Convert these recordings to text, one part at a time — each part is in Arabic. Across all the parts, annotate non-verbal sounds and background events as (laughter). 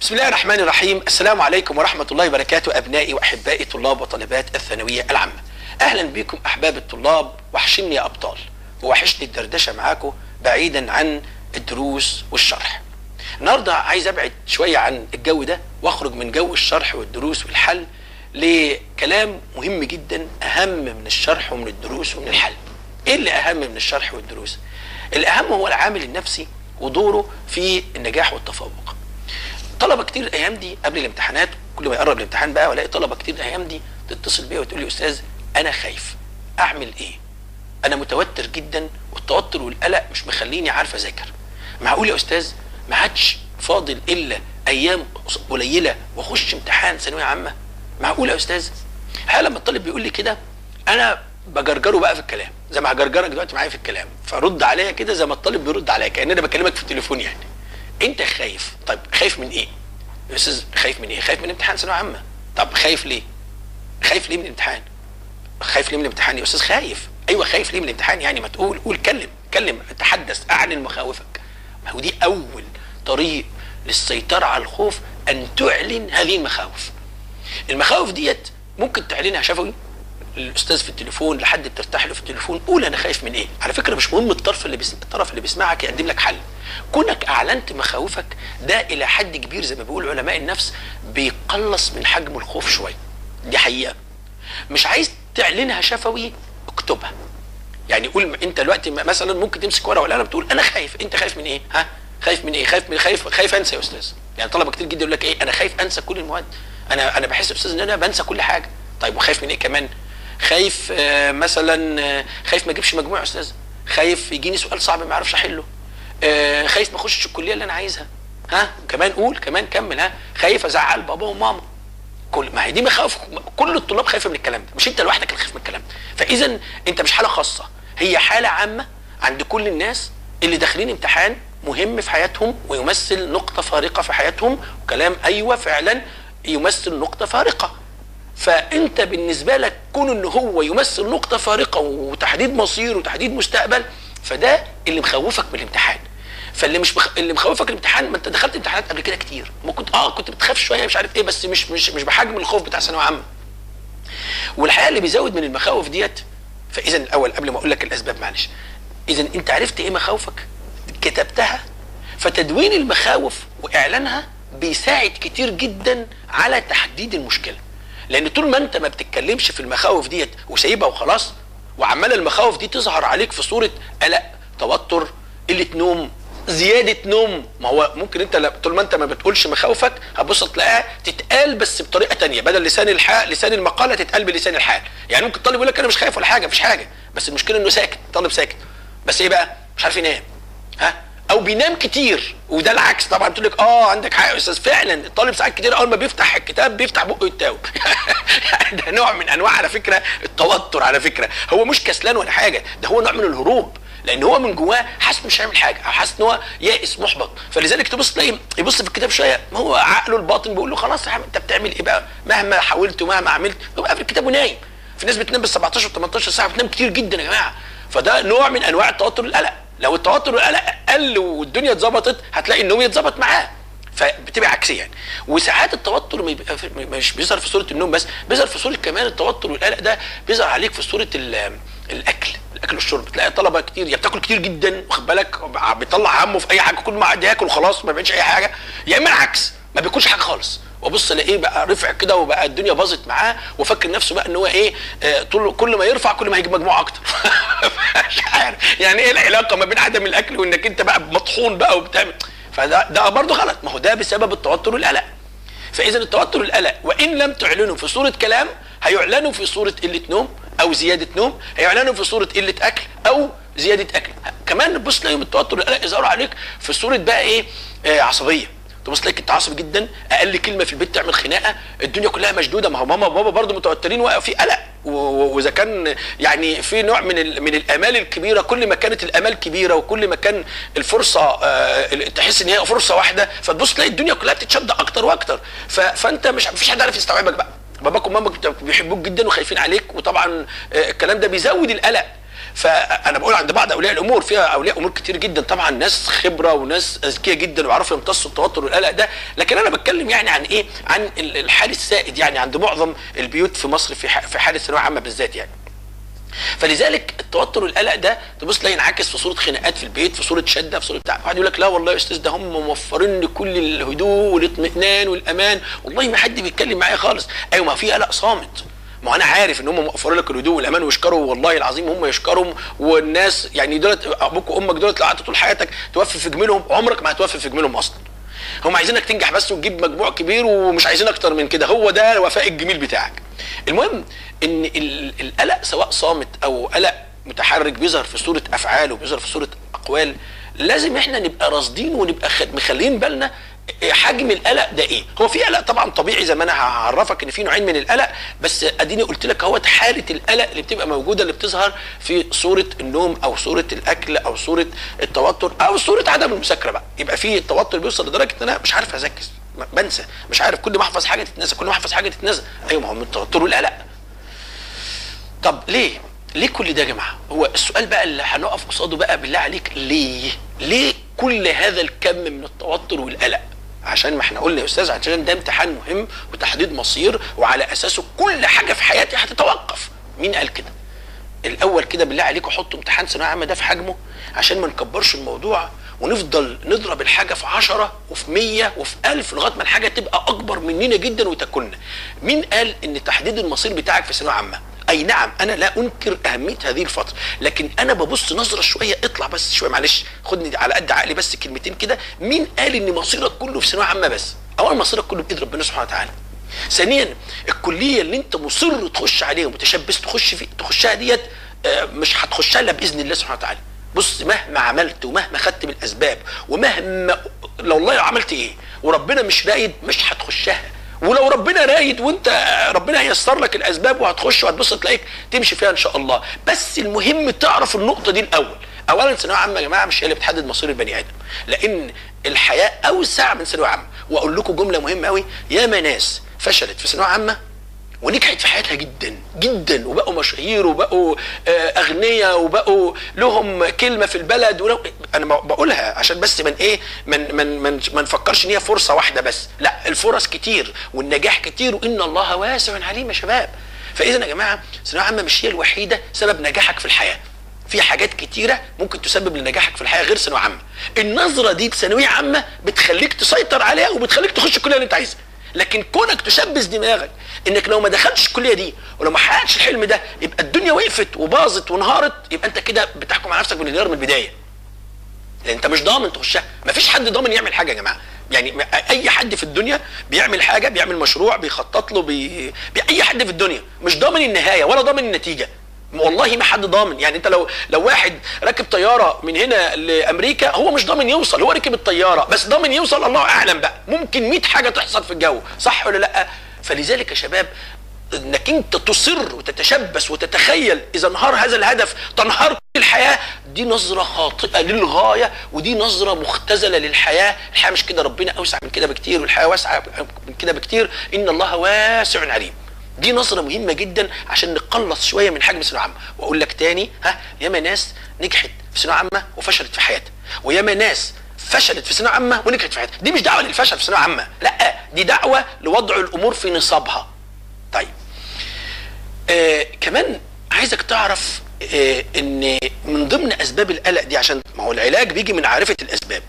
بسم الله الرحمن الرحيم. السلام عليكم ورحمة الله وبركاته أبنائي وأحبائي طلاب وطالبات الثانوية العامة. أهلا بكم أحباب الطلاب وحشني يا أبطال ووحشني الدردشة معاكم بعيدا عن الدروس والشرح. النهاردة عايز أبعد شوية عن الجو ده وأخرج من جو الشرح والدروس والحل لكلام مهم جدا أهم من الشرح ومن الدروس ومن الحل. إيه اللي أهم من الشرح والدروس؟ الأهم هو العامل النفسي ودوره في النجاح والتفوق. طلبة كتير الأيام دي قبل الامتحانات كل ما يقرب الامتحان بقى وألاقي طلبة كتير الأيام دي تتصل بيا وتقول لي أستاذ أنا خايف. أعمل إيه؟ أنا متوتر جدا والتوتر والقلق مش مخليني عارف أذاكر. معقول يا أستاذ ما عادش فاضل إلا أيام قليلة وأخش امتحان ثانوية عامة. معقول يا أستاذ الحقيقة لما الطالب بيقول لي كده أنا بجرجره بقى في الكلام زي ما هجرجرك دلوقتي معايا في الكلام فرد عليا كده زي ما الطالب بيرد عليا كأن أنا بكلمك في التليفون يعني. انت خايف. طيب خايف من إيه؟ يا أستاذ خايف من إيه؟ خايف من امتحان ثانوية عامة. طب خايف ليه؟ خايف ليه من الامتحان؟ خايف ليه من الامتحان يا أستاذ؟ خايف. أيوه خايف ليه من الامتحان يعني ما تقول. قول كلم كلم تحدث أعلن مخاوفك. ما هو دي أول طريق للسيطرة على الخوف أن تعلن هذه المخاوف. المخاوف ديت ممكن تعلنها شفوي الأستاذ في التليفون لحد بترتاح له في التليفون قول أنا خايف من إيه؟ على فكرة مش مهم الطرف اللي بيسمع الطرف اللي بيسمعك يقدم لك حل. كونك أعلنت مخاوفك ده إلى حد كبير زي ما بيقول علماء النفس بيقلص من حجم الخوف شوية. دي حقيقة. مش عايز تعلنها شفوي اكتبها. يعني قول أنت دلوقتي مثلا ممكن تمسك ورقة وقلم تقول أنا خايف. أنت خايف من إيه؟ ها؟ خايف من إيه؟ خايف من خايف خايف أنسى يا أستاذ. يعني طلبة كتير جدا يقول لك إيه؟ أنا خايف أنسى كل المواد. أنا أنا بحس أستاذ إن أنا بنسى كل حاجة. طيب وخايف من إيه كمان؟ خايف آه مثلا آه خايف ما اجيبش مجموع يا أستاذ. خايف يجيني سؤال صعب ما أعرفش أحله. آه خايف ما اخشش الكلية اللي أنا عايزها. ها؟ كمان قول كمان كمل ها؟ خايف أزعل بابا وماما. كل ما هي دي مخاوف كل الطلاب خايفة من الكلام ده. مش أنت لوحدك اللي خايف من الكلام ده. فاذا أنت مش حالة خاصة. هي حالة عامة عند كل الناس اللي داخلين امتحان مهم في حياتهم ويمثل نقطة فارقة في حياتهم. وكلام أيوه فعلا يمثل نقطة فارقة. فأنت بالنسبة لك كون إن هو يمثل نقطة فارقة وتحديد مصير وتحديد مستقبل فده اللي مخوفك من الامتحان. فاللي مش بخ... اللي مخوفك الامتحان ما انت دخلت امتحانات قبل كده كتير. ما كنت آه كنت بتخاف شوية مش عارف إيه بس مش مش مش بحجم الخوف بتاع ثانوية عامة. والحقيقة اللي بيزود من المخاوف ديت فاذا الأول قبل ما أقول لك الأسباب معلش. اذا أنت عرفت إيه مخاوفك؟ كتبتها. فتدوين المخاوف وإعلانها بيساعد كتير جدا على تحديد المشكلة. لأن طول ما انت ما بتتكلمش في المخاوف ديت وسايبها وخلاص وعمال المخاوف دي تظهر عليك في صورة قلق توتر قلة نوم زيادة نوم. ما هو ممكن انت طول ما انت ما بتقولش مخاوفك هتبص تلاقيها تتقال بس بطريقة تانية بدل لسان الحال لسان المقالة تتقال بلسان الحال يعني ممكن الطالب يقول لك أنا مش خايف ولا حاجة مفيش حاجة بس المشكلة إنه ساكت طالب ساكت. بس إيه بقى؟ مش عارف ينام ها؟ أو بينام كتير. وده العكس طبعا. تقول لك آه عندك حق يا أستاذ. فعلا الطالب ساعات كتير أول ما بيفتح الكتاب بيفتح بقه يتاوب. (laughs) ده نوع من أنواع على فكرة التوتر على فكرة. هو مش كسلان ولا حاجة. ده هو نوع من الهروب. لأن هو من جواه حاسس مش هيعمل حاجة. أو حاسس إن هو يائس محبط. فلذلك تبص تلاقي يبص في الكتاب شوية. ما هو عقله الباطن بيقول له خلاص يا أنت بتعمل إيه بقى؟ مهما حاولت ومهما عملت يبقى في الكتاب ونايم. في ناس بتنام بال 17 و 18 ساعة بتنام كتير جدا يا جماعة. فده نوع من أنواع التوتر والقلق. لو التوتر قل والدنيا اتظبطت هتلاقي النوم يتظبط معاه. فبتبقى عكسيه يعني. وساعات التوتر مش بيظهر في صورة النوم بس بيظهر في صورة كمان التوتر والقلق ده بيظهر عليك في صورة الأكل الأكل والشرب. تلاقي طلبة كتير يا بتاكل كتير جدا واخد بالك؟ بيطلع همه في أي حاجة كل ما قعد ياكل وخلاص ما بيعملش أي حاجة. يا إما العكس ما بياكلش حاجة خالص. وابص الاقيه بقى رفع كده وبقى الدنيا باظت معاه وفكر نفسه بقى إن هو إيه آه طول كل ما يرفع كل ما هيجيب مجموعة أكتر. (laughs) مش عارف. يعني إيه العلاقة ما بين عدم الأكل وإنك أنت بقى مطحون بقى وبتعمل؟ فده ده برضه غلط. ما هو ده بسبب التوتر والقلق. فإذا التوتر والقلق وإن لم تعلنوا في صورة كلام هيعلنوا في صورة قلة نوم أو زيادة نوم هيعلنوا في صورة قلة أكل أو زيادة أكل. كمان تبص تلاقي التوتر والقلق يظهروا عليك في صورة بقى إيه آه عصبية. تبص تلاقي انت عصبي جدا أقل كلمة في البيت تعمل خناقة الدنيا كلها مشدودة. ما هو ماما وبابا برضه متوترين وفي قلق. وإذا كان يعني في نوع من من الأمال الكبيرة كل ما كانت الأمال كبيرة وكل ما كان الفرصة آه تحس إن هي فرصة واحدة فتبص تلاقي الدنيا كلها بتتشد أكتر وأكتر. فأنت مش مفيش حد عارف يستوعبك بقى. باباك ومامك بيحبوك جدا وخايفين عليك وطبعا آه الكلام ده بيزود القلق. فأنا بقول عند بعض أولياء الأمور فيها أولياء أمور كتير جدا. طبعا ناس خبرة وناس أذكياء جدا ويعرفوا يمتصوا التوتر والقلق ده. لكن أنا بتكلم يعني عن إيه؟ عن ال- الحال السائد يعني عند معظم البيوت في مصر في في حال الثانوية العامة بالذات يعني. فلذلك التوتر والقلق ده تبص تلاقي ينعكس في صورة خناقات في البيت في صورة شدة في صورة بتاع. واحد يقول لك لا والله يا أستاذ ده هم موفرين لي كل الهدوء والاطمئنان والأمان. والله ما حد بيتكلم معايا خالص. أيوه ما في قلق صامت. ما أنا عارف إن هم موفرين لك الهدوء والأمان ويشكروا والله العظيم هم يشكروا والناس يعني دولت أبوك وأمك دولت لو قعدت طول حياتك توفي في جميلهم عمرك ما هتوفي في جميلهم أصلا. هم عايزينك تنجح بس وتجيب مجموع كبير ومش عايزين أكتر من كده هو ده الوفاء الجميل بتاعك. المهم إن ال- القلق سواء صامت أو قلق متحرك بيظهر في صورة أفعال وبيظهر في صورة أقوال لازم إحنا نبقى راصدين ونبقى مخلين بالنا حجم القلق ده إيه؟ هو في قلق طبعا طبيعي زي ما أنا هعرفك إن في نوعين من القلق بس أديني قلت لك أهوت حالة القلق اللي بتبقى موجودة اللي بتظهر في صورة النوم أو صورة الأكل أو صورة التوتر أو صورة عدم المذاكرة بقى. يبقى في التوتر بيوصل لدرجة إن أنا مش عارف أذاكر بنسى مش عارف كل ما أحفظ حاجة تتنسى كل ما أحفظ حاجة تتنسى. أيوه ما هو من التوتر والقلق. طب ليه؟ ليه كل ده يا جماعة؟ هو السؤال بقى اللي هنقف قصاده بقى بالله عليك ليه؟ ليه كل هذا الكم من التوتر والقلق؟ عشان ما إحنا قلنا يا أستاذ عشان ده امتحان مهم وتحديد مصير وعلى أساسه كل حاجة في حياتي هتتوقف. مين قال كده؟ الأول كده بالله عليكم حطوا امتحان ثانوية عامة ده في حجمه عشان ما نكبرش الموضوع ونفضل نضرب الحاجة في عشرة وفي مية وفي ألف لغاية ما الحاجة تبقى أكبر مننا جدا وتكلنا مين قال إن تحديد المصير بتاعك في ثانوية عامة؟ أي نعم أنا لا أنكر أهمية هذه الفترة لكن أنا ببص نظرة شوية اطلع بس شوية معلش خدني على قد عقلي بس كلمتين كده. مين قال إن مصيرك كله في ثانوية عامة بس؟ اولا مصيرك كله بايد ربنا سبحانه وتعالى. ثانيا الكلية اللي أنت مصر تخش عليها ومتشبث تخش في تخشها ديت آه، مش هتخشها إلا بإذن الله سبحانه وتعالى. بص مهما عملت ومهما خدت بالاسباب ومهما لو الله عملت إيه وربنا مش رايد مش هتخشها. ولو ربنا رايد وأنت ربنا هيسر لك الأسباب وهتخش وهتبص تلاقيك تمشي فيها إن شاء الله. بس المهم تعرف النقطة دي الأول. اولا ثانوية عامة يا جماعة مش هي اللي بتحدد مصير البني آدم. لأن الحياة أوسع من ثانوية عامة. وأقول لكم جملة مهمة قوي ياما ناس فشلت في ثانوية عامة ونجحت في حياتها جدا جدا وبقوا مشاهير وبقوا آه، اغنياء وبقوا لهم كلمة في البلد ولو أنا بقولها عشان بس من إيه من من من ما نفكرش إن هي فرصة واحدة بس لا الفرص كتير والنجاح كتير وإن الله واسع عليم يا شباب. فاذا يا جماعة ثانويه عامه مش هي الوحيدة سبب نجاحك في الحياة. في حاجات كتيرة ممكن تسبب لنجاحك في الحياة غير ثانوية عامة. النظرة دي بثانويه عامة بتخليك تسيطر عليها وبتخليك تخش الكلية اللي أنت عايزها. لكن كونك تشبث دماغك إنك لو ما دخلتش الكلية دي ولو ما حققتش الحلم ده يبقى الدنيا وقفت وباظت وانهارت يبقى أنت كده بتحكم على نفسك بالانهيار من البداية. لأن أنت مش ضامن تخشها. مفيش حد ضامن يعمل حاجة يا جماعة. يعني ما- أي حد في الدنيا بيعمل حاجة بيعمل مشروع بيخطط له بي... بي... أي حد في الدنيا مش ضامن النهاية ولا ضامن النتيجة. والله ما حد ضامن. يعني انت لو لو واحد راكب طيارة من هنا لأمريكا هو مش ضامن يوصل هو ركب الطيارة بس ضامن يوصل الله أعلم بقى. ممكن 100 حاجة تحصل في الجو صح ولا لأ؟ فلذلك يا شباب إنك أنت تصر وتتشبث وتتخيل إذا انهار هذا الهدف تنهار كل الحياة. دي نظرة خاطئة للغاية ودي نظرة مختزلة للحياة. الحياة مش كده ربنا أوسع من كده بكتير والحياة واسعة من كده بكتير. إن الله واسع عليم. دي نظرة مهمة جدا عشان نقلص شوية من حجم الثانوية العامة. وأقول لك تاني ها ياما ناس نجحت في ثانوية عامة وفشلت في حياتها. وياما ناس فشلت في ثانوية عامة ونجحت في حياتها. دي مش دعوة للفشل في ثانوية عامة لا دي دعوة لوضع الأمور في نصابها. طيب. آه كمان عايزك تعرف آه إن من ضمن أسباب القلق دي عشان ما هو العلاج بيجي من معرفه الأسباب.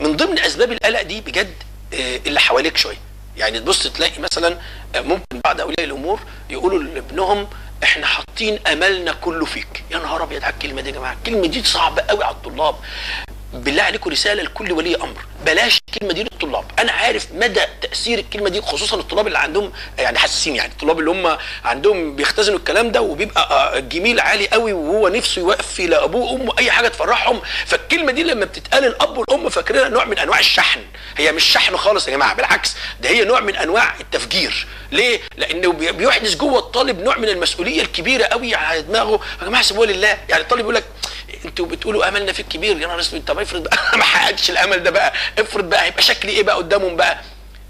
من ضمن أسباب القلق دي بجد آه اللي حواليك شوية. يعني تبص تلاقي مثلا آه ممكن بعض أولياء الأمور يقولوا لابنهم إحنا حاطين أملنا كله فيك. يا نهار أبيض على الكلمة دي يا جماعة. الكلمة دي صعبة قوي على الطلاب. بالله عليكم رسالة لكل ولي أمر. بلاش الكلمة دي للطلاب. أنا عارف مدى تأثير الكلمة دي خصوصا الطلاب اللي عندهم يعني حساسين يعني الطلاب اللي هم عندهم بيختزنوا الكلام ده وبيبقى الجميل عالي قوي وهو نفسه يوفي لابوه وأمه أي حاجة تفرحهم. فالكلمة دي لما بتتقال الأب والأم فاكرينها نوع من أنواع الشحن. هي مش شحن خالص يا جماعة بالعكس ده هي نوع من أنواع التفجير. ليه؟ لأنه بي- بيحدث جوه الطالب نوع من المسؤولية الكبيرة قوي على دماغه. يا جماعة سيبوها لله. يعني الطالب يقول لك أنتوا بتقولوا أملنا في الكبير. يا نهار أسود طب افرض (laughs) ما حققتش الأمل ده بقى. افرض بقى هيبقى شكلي إيه بقى قدامهم بقى؟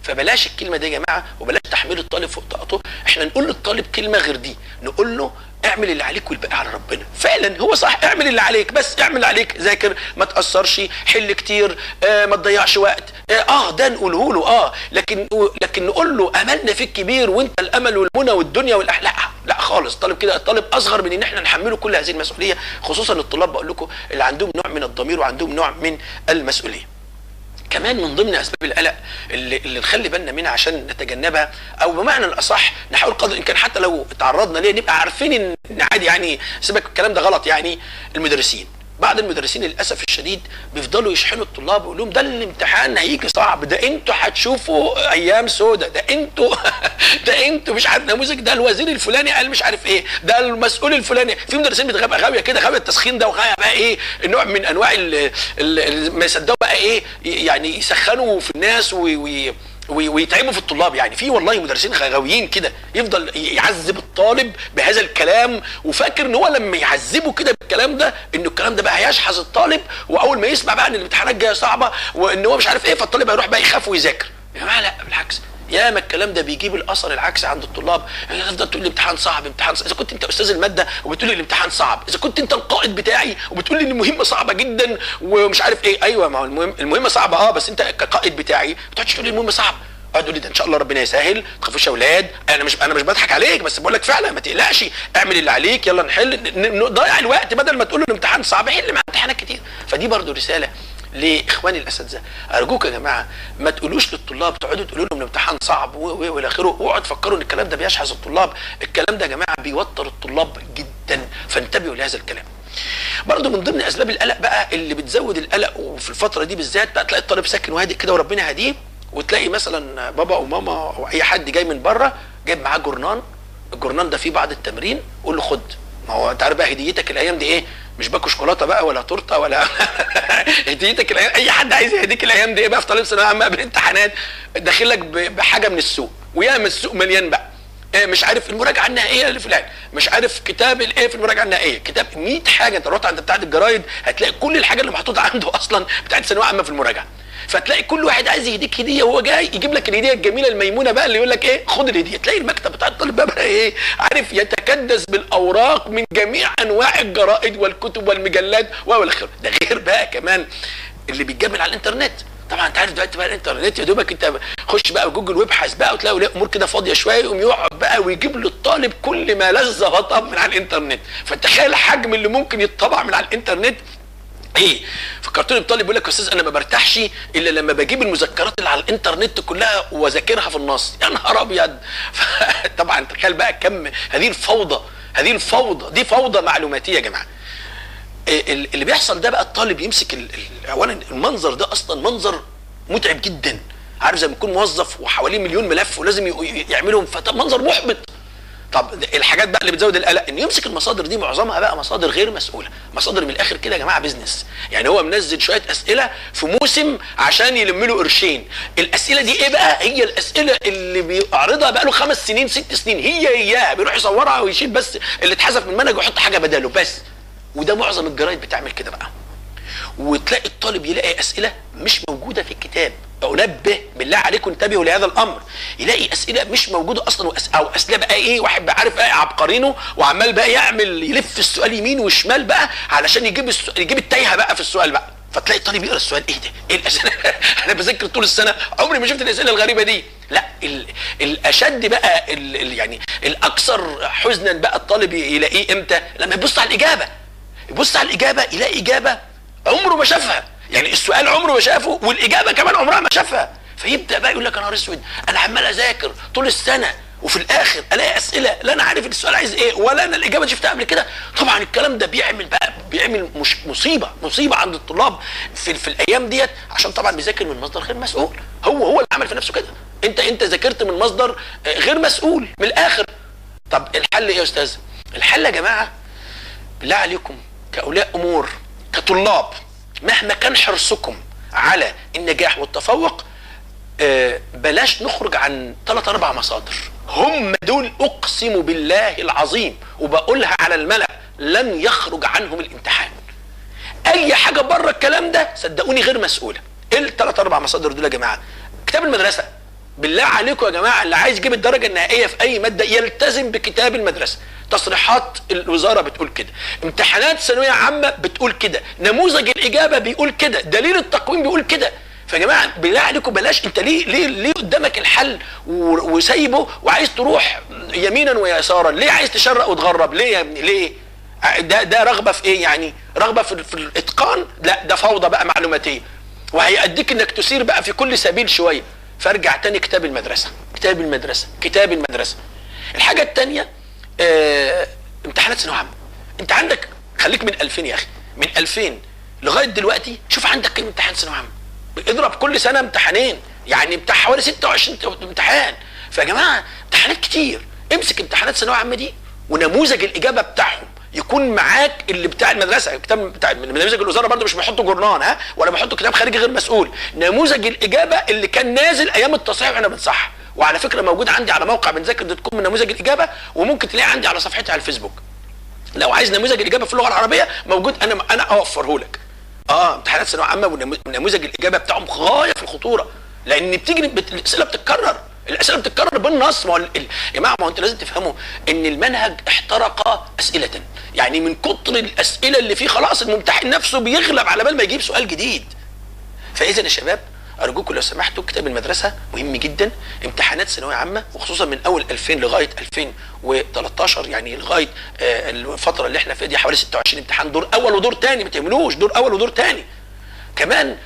فبلاش الكلمة دي يا جماعة وبلاش تحميل الطالب فوق طاقته. إحنا نقول للطالب كلمة غير دي نقول له اعمل اللي عليك والباقي على ربنا. فعلا هو صح اعمل اللي عليك بس اعمل اللي عليك ذاكر ما تاثرش حل كتير آه ما تضيعش وقت. آه, آه ده نقوله له آه. لكن لكن نقول له أملنا فيك كبير وأنت الأمل والمنى والدنيا والاحلام لا لا خالص. طالب كده الطالب أصغر من إن إحنا نحمله كل هذه المسؤولية خصوصا الطلاب بقول لكم اللي عندهم نوع من الضمير وعندهم نوع من المسؤولية. كمان من ضمن أسباب القلق اللي, اللي نخلي بالنا منها عشان نتجنبها أو بمعنى الأصح نحاول قدر الإمكان حتى لو تعرضنا ليه نبقى عارفين إن عادي يعني سيبك الكلام ده غلط يعني المدرسين. بعض المدرسين للأسف الشديد بيفضلوا يشحنوا الطلاب ويقول لهم ده الامتحان هيجي صعب ده أنتوا هتشوفوا أيام سودة ده أنتوا (laughs) ده أنتوا مش عارف نموذج ده الوزير الفلاني قال مش عارف إيه ده المسؤول الفلاني. في مدرسين بتبقى غاوية كده غاوية التسخين ده وغاويه بقى إيه نوع من أنواع ما يصدقوا بقى إيه يعني يسخنوا في الناس وي ويتعبوا في الطلاب يعني. في والله مدرسين غاويين كده يفضل يعذب الطالب بهذا الكلام. وفاكر إن هو لما يعذبه كده بالكلام ده انه الكلام ده بقى هيشحذ الطالب وأول ما يسمع بقى إن الامتحانات جاية صعبة وإن هو مش عارف إيه فالطالب هيروح بقى يخاف ويذاكر. يا جماعة لأ بالعكس. ياما الكلام ده بيجيب الأثر العكسي عند الطلاب. يعني تفضل تقول لي صعب امتحان صعب. إذا كنت أنت أستاذ المادة وبتقول لي الامتحان صعب إذا كنت أنت القائد بتاعي وبتقول لي إن المهمة صعبة جدا ومش عارف إيه. أيوه ما هو المهم المهمة صعبة آه بس أنت كقائد بتاعي ما تقعدش تقول لي المهمة صعبه أقعد تقول لي ده إن شاء الله ربنا يسهل ما تخافوش يا أولاد أنا مش أنا مش بضحك عليك بس بقول لك فعلا ما تقلقش. اعمل اللي عليك يلا نحل نضيع الوقت بدل ما تقول له الامتحان صعب حل مع امتحانات كتير. فدي برضو رسالة. لإخواني الأساتذة. أرجوك يا جماعة ما تقولوش للطلاب تقعدوا تقولوا لهم الامتحان صعب والى آخره. واقعد تفكروا إن الكلام ده بيشحذ الطلاب. الكلام ده يا جماعة بيوتر الطلاب جدا. فانتبهوا لهذا الكلام. برضه من ضمن أسباب القلق بقى اللي بتزود القلق وفي الفترة دي بالذات بقى تلاقي الطالب ساكن وهادئ كده وربنا هديه وتلاقي مثلا بابا أو ماما أو أي حد جاي من بره جايب معاه جورنان. الجورنان ده فيه بعض التمرين قول له خد. ما هو انت عارف بقى هديتك الأيام دي إيه؟ مش باكو شوكولاتة بقى ولا تورتة ولا (laughs) هديتك الأيام أي حد عايز يهديك الأيام دي إيه بقى؟ في طالب ثانويه عامه قبل الامتحانات داخل لك بحاجة من السوق. وياما السوق مليان بقى. إيه مش عارف المراجعة النهائيه اللي فلان. مش عارف كتاب الايه في المراجعة النهائيه كتاب 100 حاجة. أنت رحت عند بتاعة الجرايد هتلاقي كل الحاجة اللي محطوطة عنده أصلا بتاعت ثانويه عامه في المراجعة. فتلاقي كل واحد عايز يهديك هدية وهو جاي يجيب لك الهدية الجميلة الميمونة بقى اللي يقول لك إيه؟ خد الهدية. تلاقي المكتب بتاع الطالب بقى إيه؟ عارف يتكدس بالأوراق من جميع أنواع الجرائد والكتب والمجلات والى اخره ده غير بقى كمان اللي بيتجمل على الإنترنت. طبعا أنت عارف دلوقتي بقى الإنترنت يا دوبك أنت خش بقى جوجل وابحث بقى وتلاقي أمور كده فاضية شوية يقوم يقعد بقى ويجيب للطالب كل ما لذ وطب من على الإنترنت. فتخيل الحجم اللي ممكن يطبع من على الإنترنت إيه فكرتوني بطالب بيقول لك يا أستاذ أنا ما برتاحش إلا لما بجيب المذكرات اللي على الإنترنت كلها وأذاكرها في النص. (laughs) يا نهار أبيض. طبعا تخيل بقى كم هذه الفوضى هذه الفوضى دي فوضى معلوماتية يا جماعة. اللي بيحصل ده بقى الطالب يمسك اولا المنظر ده أصلا منظر متعب جدا. عارف زي ما يكون موظف وحواليه مليون ملف ولازم يعملهم منظر محبط. طب الحاجات بقى اللي بتزود القلق انه يمسك المصادر دي معظمها بقى مصادر غير مسؤولة مصادر من الآخر كده يا جماعة بيزنس يعني هو منزل شوية أسئلة في موسم عشان يلم له قرشين. الأسئلة دي إيه بقى؟ هي الأسئلة اللي بيعرضها بقى له خمس سنين ست سنين. هي اياها بيروح يصورها ويشيل بس اللي اتحذف من المنهج ويحط حاجة بداله بس. وده معظم الجرايد بتعمل كده بقى. وتلاقي الطالب يلاقي أسئلة مش موجودة في الكتاب أنبه بالله عليكم انتبهوا لهذا الأمر يلاقي أسئلة مش موجودة أصلا وأس... أو أسئلة بقى إيه واحد بقى عارف إيه عبقرينه وعمال بقى يعمل يلف السؤال يمين وشمال بقى علشان يجيب السؤال يجيب التايهة بقى في السؤال بقى فتلاقي الطالب يقرأ السؤال إيه ده؟ إيه الأسئلة؟ (laughs) أنا بذاكر طول السنة عمري ما شفت الأسئلة الغريبة دي، لا ال... الأشد بقى ال... يعني الأكثر حزنا بقى الطالب يلاقيه إمتى؟ لما يبص على الإجابة يبص على الإجابة يلاقي إجابة عمره ما شافها. يعني السؤال عمره ما شافه والإجابة كمان عمرها ما شافها. فيبدأ بقى يقول لك يا نهار أسود أنا عمال أذاكر طول السنة وفي الآخر ألاقي أسئلة لا أنا عارف السؤال عايز إيه ولا أنا الإجابة شفتها قبل كده. طبعا الكلام ده بيعمل بقى بيعمل مش مصيبة مصيبة عند الطلاب في, في الأيام ديت عشان طبعا بيذاكر من مصدر غير مسؤول. هو هو اللي عمل في نفسه كده. أنت أنت ذاكرت من مصدر غير مسؤول من الآخر. طب الحل إيه يا أستاذ؟ الحل يا جماعة بالله عليكم كأولياء أمور كطلاب مهما كان حرصكم على النجاح والتفوق آه بلاش نخرج عن ثلاث أربع مصادر. هم دول أقسم بالله العظيم وبقولها على الملأ لن يخرج عنهم الامتحان. أي حاجة بره الكلام ده صدقوني غير مسؤولة. إيه الثلاث أربع مصادر دول يا جماعة. كتاب المدرسة. بالله عليكم يا جماعة اللي عايز يجيب الدرجة النهائية في أي مادة يلتزم بكتاب المدرسة. تصريحات الوزارة بتقول كده. امتحانات ثانوية عامة بتقول كده. نموذج الإجابة بيقول كده. دليل التقويم بيقول كده. فيا جماعة بالله عليكم بلاش. انت ليه ليه ليه قدامك الحل وسايبه وعايز تروح يمينا ويسارا؟ ليه عايز تشرق وتغرب؟ ليه يا ابني؟ ليه؟ ده ده رغبة في إيه يعني؟ رغبة في, في الإتقان؟ لا ده فوضى بقى معلوماتية. وهيأديك إنك تسير بقى في كل سبيل شوية. فارجع تاني كتاب المدرسة. كتاب المدرسة. كتاب المدرسة. الحاجة الثانية آه امتحانات ثانوية عامة. انت عندك خليك من 2000 يا أخي من 2000 لغاية دلوقتي شوف عندك كام امتحان ثانوية عامة. اضرب كل سنة امتحانين يعني بتاع حوالي 26 امتحان. فيا جماعة امتحانات كتير. امسك امتحانات ثانوية عامة دي ونموذج الإجابة بتاعهم يكون معاك اللي بتاع المدرسة. كتاب بتاع نموذج الوزارة برضه مش بيحطوا جورنان ها؟ ولا بيحطوا كتاب خارجي غير مسؤول. نموذج الإجابة اللي كان نازل أيام التصحيح وإحنا بنصحح. وعلى فكرة موجود عندي على موقع بنذاكر dot com نموذج الإجابة وممكن تلاقيه عندي على صفحتي على الفيسبوك. لو عايز نموذج الإجابة في اللغة العربية موجود أنا أنا اوفره لك آه امتحانات ثانوية عامة ونمو- ونموذج الإجابة بتاعهم غاية في الخطورة. لأن بتيجي بت... الأسئلة بتتكرر. الأسئلة بتتكرر بالنص. ما هو يا جماعة ما هو أنتوا لازم تفهموا إن المنهج احترق أسئلة. يعني من كتر الأسئلة اللي فيه خلاص الممتحن نفسه بيغلب على بال ما يجيب سؤال جديد. فإذا يا شباب ارجوكم لو سمحتوا كتاب المدرسة مهم جدا امتحانات ثانوية عامة وخصوصا من أول 2000 لغاية 2013 يعني لغاية آه، الفترة اللي إحنا فيها دي حوالي 26 امتحان دور أول ودور تاني ما تهملوش دور أول ودور تاني. كمان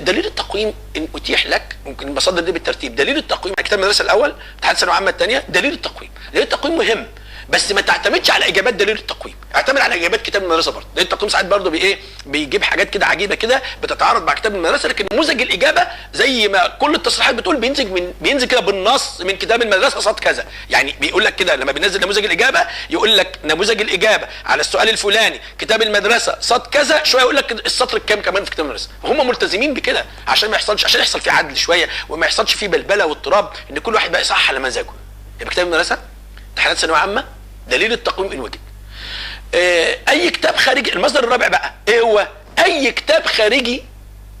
دليل التقويم إن أتيح لك ممكن المصادر دي بالترتيب دليل التقويم على كتاب المدرسة الأول امتحان الثانويه العامه الثانية دليل التقويم. دليل التقويم مهم. بس ما تعتمدش على إجابات دليل التقويم. اعتمد على إجابات كتاب المدرسة برضه. دليل التقويم ساعات برضه بي إيه؟ بيجيب حاجات كده عجيبة كده بتتعارض مع كتاب المدرسة لكن نموذج الإجابة زي ما كل التصريحات بتقول بينزل من بينزل كده بالنص من كتاب المدرسة صاد كذا. يعني بيقول لك كده لما بينزل نموذج الإجابة يقول لك نموذج الإجابة على السؤال الفلاني كتاب المدرسة صاد كذا شوية يقول لك السطر الكام كمان في كتاب المدرسة. هم ملتزمين بكده عشان ما يحصلش عشان يحصل فيه عدل شوية وما يحصلش فيه بلبلة واضطراب إن كل واحد بقى يصحح على مزاجه. يبقى كتاب المدرسة؟ امتحانات ثانوية عامة؟ دليل التقويم إن وجد. آه، أي كتاب خارجي المصدر الرابع بقى إيه هو؟ أي كتاب خارجي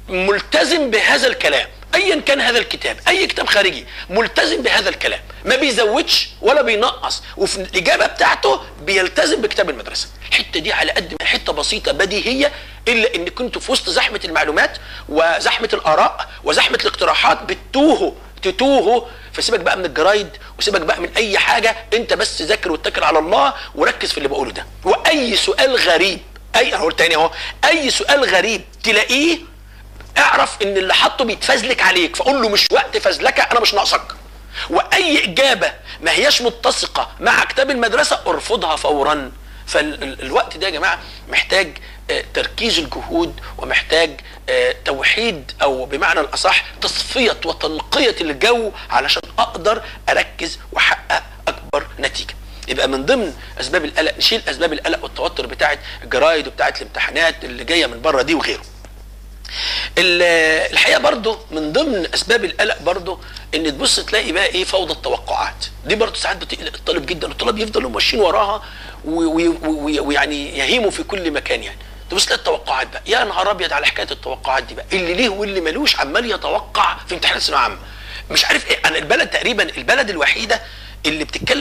ملتزم بهذا الكلام ايا كان هذا الكتاب أي كتاب خارجي ملتزم بهذا الكلام ما بيزودش ولا بينقص وفي الإجابة بتاعته بيلتزم بكتاب المدرسة. الحتة دي على قد ما حتة بسيطة بديهية إلا إن كنتوا في وسط زحمة المعلومات وزحمة الآراء وزحمة الاقتراحات بتتوهوا تتوهوا فسيبك بقى من الجرايد وسيبك بقى من أي حاجة أنت بس ذاكر واتكل على الله وركز في اللي بقوله ده. وأي سؤال غريب أي أقول تاني أهو أي سؤال غريب تلاقيه اعرف إن اللي حاطه بيتفزلك عليك فقول له مش وقت فزلكة أنا مش ناقصك. وأي إجابة ما هياش متسقة مع كتاب المدرسة ارفضها فورا. فالوقت ده يا جماعة محتاج تركيز الجهود ومحتاج آه، توحيد أو بمعنى الأصح تصفية وتنقية الجو علشان أقدر أركز وأحقق أكبر نتيجة. يبقى من ضمن أسباب القلق نشيل أسباب القلق والتوتر بتاعت الجرايد وبتاعت الامتحانات اللي جاية من بره دي وغيره. ال- الحقيقة برضو من ضمن أسباب القلق برضو إن تبص تلاقي بقى إيه فوضى التوقعات. دي برضو ساعات بتقلق الطالب جدا الطلاب يفضلوا ماشيين وراها ويعني يهيموا في كل مكان يعني. تبص التوقعات بقى. يا نهار أبيض على حكاية التوقعات دي بقى. اللي ليه واللي ملوش عمال يتوقع في امتحانات الثانويه العامه مش عارف إيه أنا البلد تقريبا البلد الوحيدة اللي بتتكلم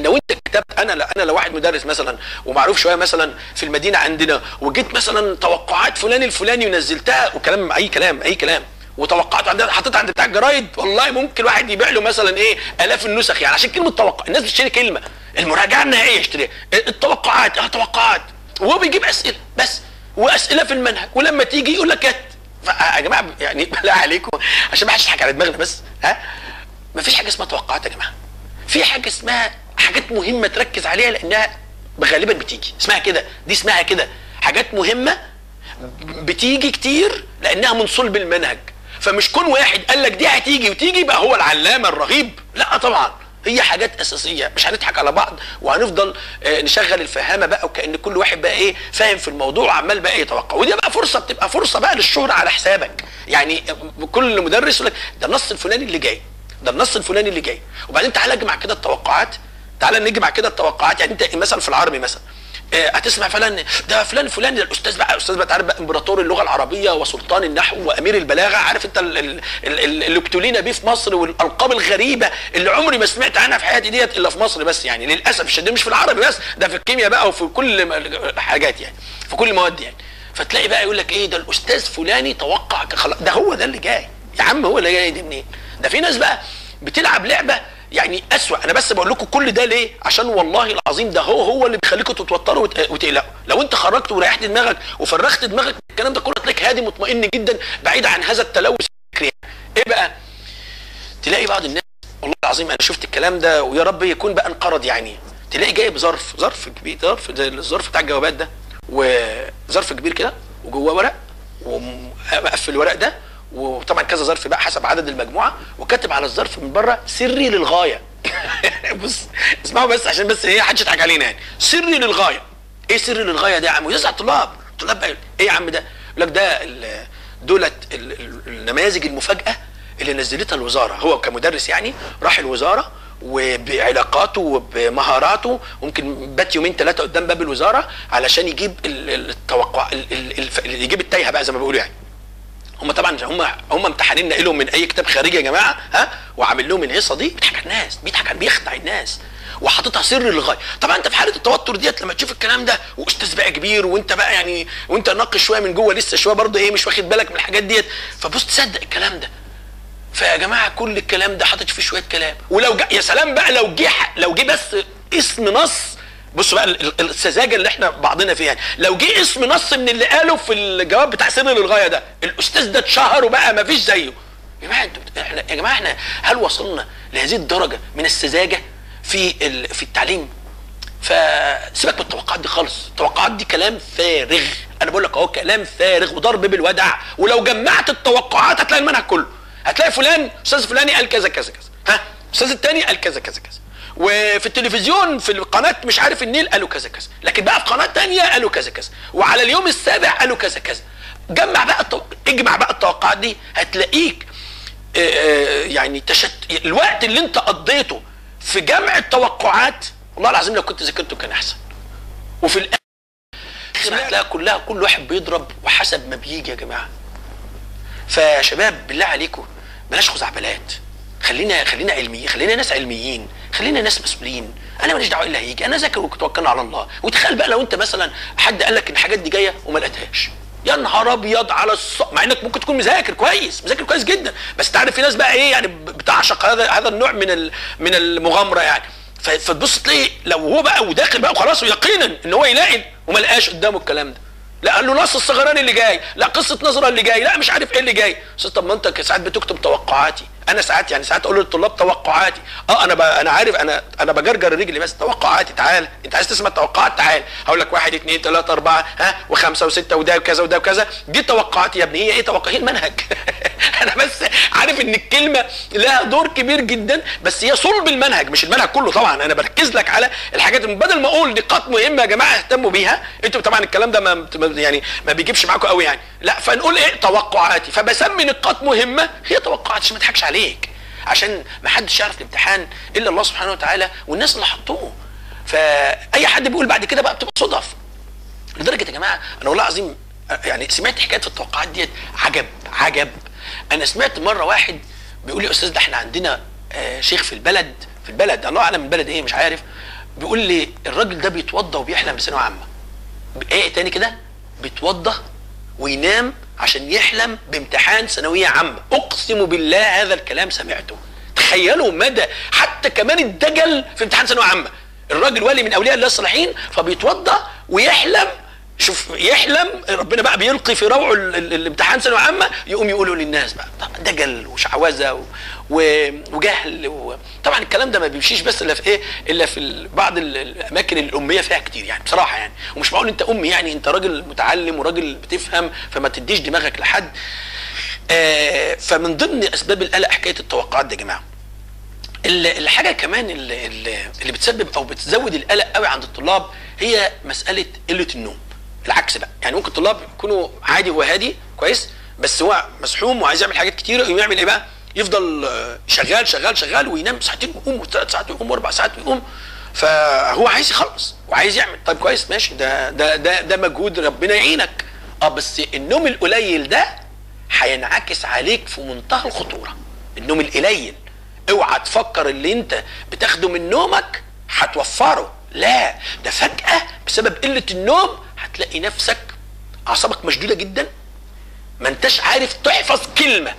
لو أنت كتبت أنا أنا لو واحد مدرس مثلا ومعروف شوية مثلا في المدينة عندنا وجيت مثلا توقعات فلان الفلاني ونزلتها وكلام أي كلام أي كلام. وتوقعات عندنا حطيتها عند بتاع الجرايد. والله ممكن واحد يبيع له مثلا إيه آلاف النسخ يعني. عشان كلمة توقع الناس بتشتري كلمة. المراجعة النهائية يشتريها. التوقعات آه توقعات. وهو بيجيب أسئلة بس وأسئلة في المنهج ولما تيجي يقول لك هات يا جماعة يعني (laughs) بالله عليكم عشان ما حدش يضحك على دماغنا بس ها؟ ما فيش حاجة اسمها توقعات يا جماعة. في حاجة اسمها حاجات مهمة تركز عليها لأنها غالبا بتيجي. اسمها كده دي اسمها كده. حاجات مهمة بتيجي كتير لأنها من صلب المنهج فمش كون واحد قال لك دي هتيجي وتيجي يبقى هو العلامة الرغيب. لا طبعا. هي حاجات أساسية مش هنضحك على بعض وهنفضل آه، نشغل الفهامة بقى وكأن كل واحد بقى إيه فاهم في الموضوع وعمال بقى يتوقع. ودي بقى فرصة بتبقى فرصة بقى للشهرة على حسابك. يعني كل مدرس يقول لك ده النص الفلاني اللي جاي ده النص الفلاني اللي جاي. وبعدين تعالى اجمع كده التوقعات تعالى نجمع كده التوقعات. يعني أنت مثلا في العربي مثلا آه، هتسمع فلان ده فلان فلان الأستاذ بقى أستاذ بقى عارف بقى إمبراطور اللغة العربية وسلطان النحو وأمير البلاغة عارف أنت ال- ال- ال- ال- اللي ابتلينا بيه في مصر والألقاب الغريبة اللي عمري ما سمعت عنها في حياتي ديت إلا في مصر بس يعني للأسف الشديد مش في العربي بس ده في الكيمياء بقى وفي كل الحاجات يعني في كل المواد يعني. فتلاقي بقى يقول لك إيه ده الأستاذ فلاني توقع خلاص ده هو ده اللي جاي يا عم هو اللي جاي دي منين؟ ده في ناس بقى بتلعب لعبة يعني أسوأ. أنا بس بقول لكم كل ده ليه؟ عشان والله العظيم ده هو هو اللي بيخليكم تتوتروا وت- وتقلقوا. لو انت خرجت وريحت دماغك وفرغت دماغك الكلام ده كله تلاقيك هادي مطمئن جدا بعيد عن هذا التلوث الفكري إيه بقى؟ تلاقي بعض الناس والله العظيم أنا شفت الكلام ده ويا رب يكون بقى انقرض يعني. تلاقي جايب ظرف ظرف كبير ظرف زي الظرف بتاع الجوابات ده. وظرف كبير كده وجواه ورق ومقفل الورق ده وطبعا كذا ظرف بقى حسب عدد المجموعة وكاتب على الظرف من بره سري للغاية. (laughs) بص اسمعوا بس عشان بس إيه محدش يضحك علينا يعني. سري للغاية. إيه سري للغاية ده يا عم؟ ويزعل الطلاب الطلاب بقى إيه يا عم ده؟ يقول لك ده دولت ال- ال- النماذج المفاجأة اللي نزلتها الوزارة. هو كمدرس يعني راح الوزارة وبعلاقاته وبمهاراته ممكن بات يومين ثلاثة قدام باب الوزارة علشان يجيب ال- ال- التوقع يجيب التايهة بقى زي ما بيقولوا يعني. هم طبعا هم هم امتحانين ناقلهم من أي كتاب خارجي يا جماعة ها؟ وعامل لهم الهيصه دي بيضحك على الناس بيضحك على بيخدع الناس وحاططها سر للغاية. طبعا أنت في حالة التوتر ديت لما تشوف الكلام ده وأستاذ بقى كبير وأنت بقى يعني وأنت ناقش شوية من جوه لسه شوية برضه إيه مش واخد بالك من الحاجات ديت. فبص تصدق الكلام ده. فيا جماعة كل الكلام ده حاطط فيه شوية كلام. ولو جا يا سلام بقى لو جه لو جه بس اسم نص بصوا بقى ال- ال- السذاجة اللي إحنا بعضنا فيها لو جه اسم نص من اللي قاله في الجواب بتاع سر للغاية ده الأستاذ ده اتشهر وبقى ما فيش زيه. يا جماعة إحنا يا جماعة إحنا هل وصلنا لهذه الدرجة من السذاجة في في التعليم؟ فسيبك من التوقعات دي خالص. التوقعات دي كلام فارغ. أنا بقول لك أهو كلام فارغ وضرب بالودع ولو جمعت التوقعات هتلاقي المنهج كله. هتلاقي فلان أستاذ فلاني قال كذا كذا كذا. ها؟ أستاذ التاني قال كذا كذا كذا. وفي التلفزيون في القناة مش عارف النيل قالوا كذا كذا. لكن بقى في قناة تانية قالوا كذا كذا. وعلى اليوم السابع قالوا كذا كذا. جمع بقى التو... اجمع بقى التوقعات دي هتلاقيك آه، آه، يعني تشت... الوقت اللي انت قضيته في جمع التوقعات والله العظيم لو كنت ذاكرته كان أحسن. وفي الآخر هتلاقي كلها كل واحد بيضرب وحسب ما بيجي يا جماعة. فيا شباب بالله عليكم بلاش خزعبلات. خلينا خلينا علميين خلينا ناس علميين. خلينا ناس مسؤولين. أنا ماليش دعوة اللي هيجي أنا ذاكر وتوكلنا على الله. وتخيل بقى لو أنت مثلا حد قال لك الحاجات دي جاية وما لقيتهاش. يا نهار أبيض على الص... مع إنك ممكن تكون مذاكر كويس. مذاكر كويس جدا. بس تعرف في ناس بقى إيه يعني بتعشق هذا هذا النوع من ال... من المغامرة يعني. فتبص تلاقي لو هو بقى وداخل بقى وخلاص ويقينا إن هو يلاقي وما لقاش قدامه الكلام ده. لا قال له نص الصغراني اللي جاي لا قصة نظرة اللي جاي لا مش عارف إيه اللي جاي. طب ما أنت ساعات بتكتب توقعاتي. أنا ساعات يعني ساعات أقول للطلاب توقعاتي. آه أنا. أنا عارف أنا أنا بجرجر رجلي بس توقعاتي تعال. أنت عايز تسمع التوقعات؟ تعال. هقول لك واحد اثنين ثلاثة أربعة ها وخمسة وستة وده وكذا وده وكذا. دي توقعاتي يا ابني. هي إيه توقع؟ هي المنهج. (laughs) أنا بس عارف إن الكلمة لها دور كبير جدا بس هي صلب المنهج مش المنهج كله طبعا. أنا بركز لك على الحاجات بدل ما أقول نقاط مهمه يا جماعة اهتموا بيها. أنتوا طبعا الكلام ده ما يعني ما بيجيبش معاكم قوي يعني. لا فنقول إيه؟ توقعاتي. فبسمي نقاط مهمة. هي توقعاتي ما اضحكش عليك. عشان ما حدش يعرف الامتحان إلا الله سبحانه وتعالى والناس اللي حطوه. فأي حد بيقول بعد كده بقى بتبقى صدف. لدرجة يا جماعة أنا والله العظيم يعني سمعت حكايات في التوقعات ديت عجب عجب. أنا سمعت مرة واحد بيقول لي أستاذ ده إحنا عندنا آه، شيخ في البلد في البلد الله أعلم البلد إيه مش عارف. بيقول لي الراجل ده بيتوضى وبيحلم بثانوية عامة. إيه تاني كده؟ بيتوضى وينام عشان يحلم بامتحان ثانوية عامة. أقسم بالله هذا الكلام سمعته. تخيلوا مدى حتى كمان الدجل في امتحان ثانوية عامة. الراجل ولي من أولياء الله الصالحين فبيتوضى ويحلم شوف يحلم ربنا بقى بيلقي في روعه ال- ال- الامتحان ثانوية عامة يقوم يقولوا للناس بقى دجل وشعوذة وجهل طبعا الكلام ده ما بيمشيش بس إلا في إيه؟ إلا في بعض ال- الأماكن الأمية فيها كتير يعني بصراحة يعني. ومش معقول أنت امي يعني أنت راجل متعلم وراجل بتفهم فما تديش دماغك لحد. آه فمن ضمن أسباب القلق حكاية التوقعات دي يا جماعة. ال- الحاجة كمان اللي اللي بتسبب أو بتزود القلق قوي عند الطلاب هي مسألة قلة النوم. العكس بقى. يعني ممكن الطلاب يكونوا عادي هو هادي كويس بس هو مسحوم وعايز يعمل حاجات كتيرة يقوم يعمل إيه بقى؟ يفضل آه، شغال شغال شغال وينام ساعتين ويقوم وثلاث ساعات ويقوم وأربع ساعات ويقوم. فهو عايز يخلص وعايز يعمل. طيب كويس ماشي. ده ده ده ده مجهود ربنا يعينك. آه بس النوم القليل ده هينعكس عليك في منتهى الخطورة. النوم القليل اوعى تفكر اللي انت بتاخده من نومك هتوفره. لا ده فجأة بسبب قلة النوم هتلاقي نفسك أعصابك مشدودة جدا. ما أنتش عارف تحفظ كلمة.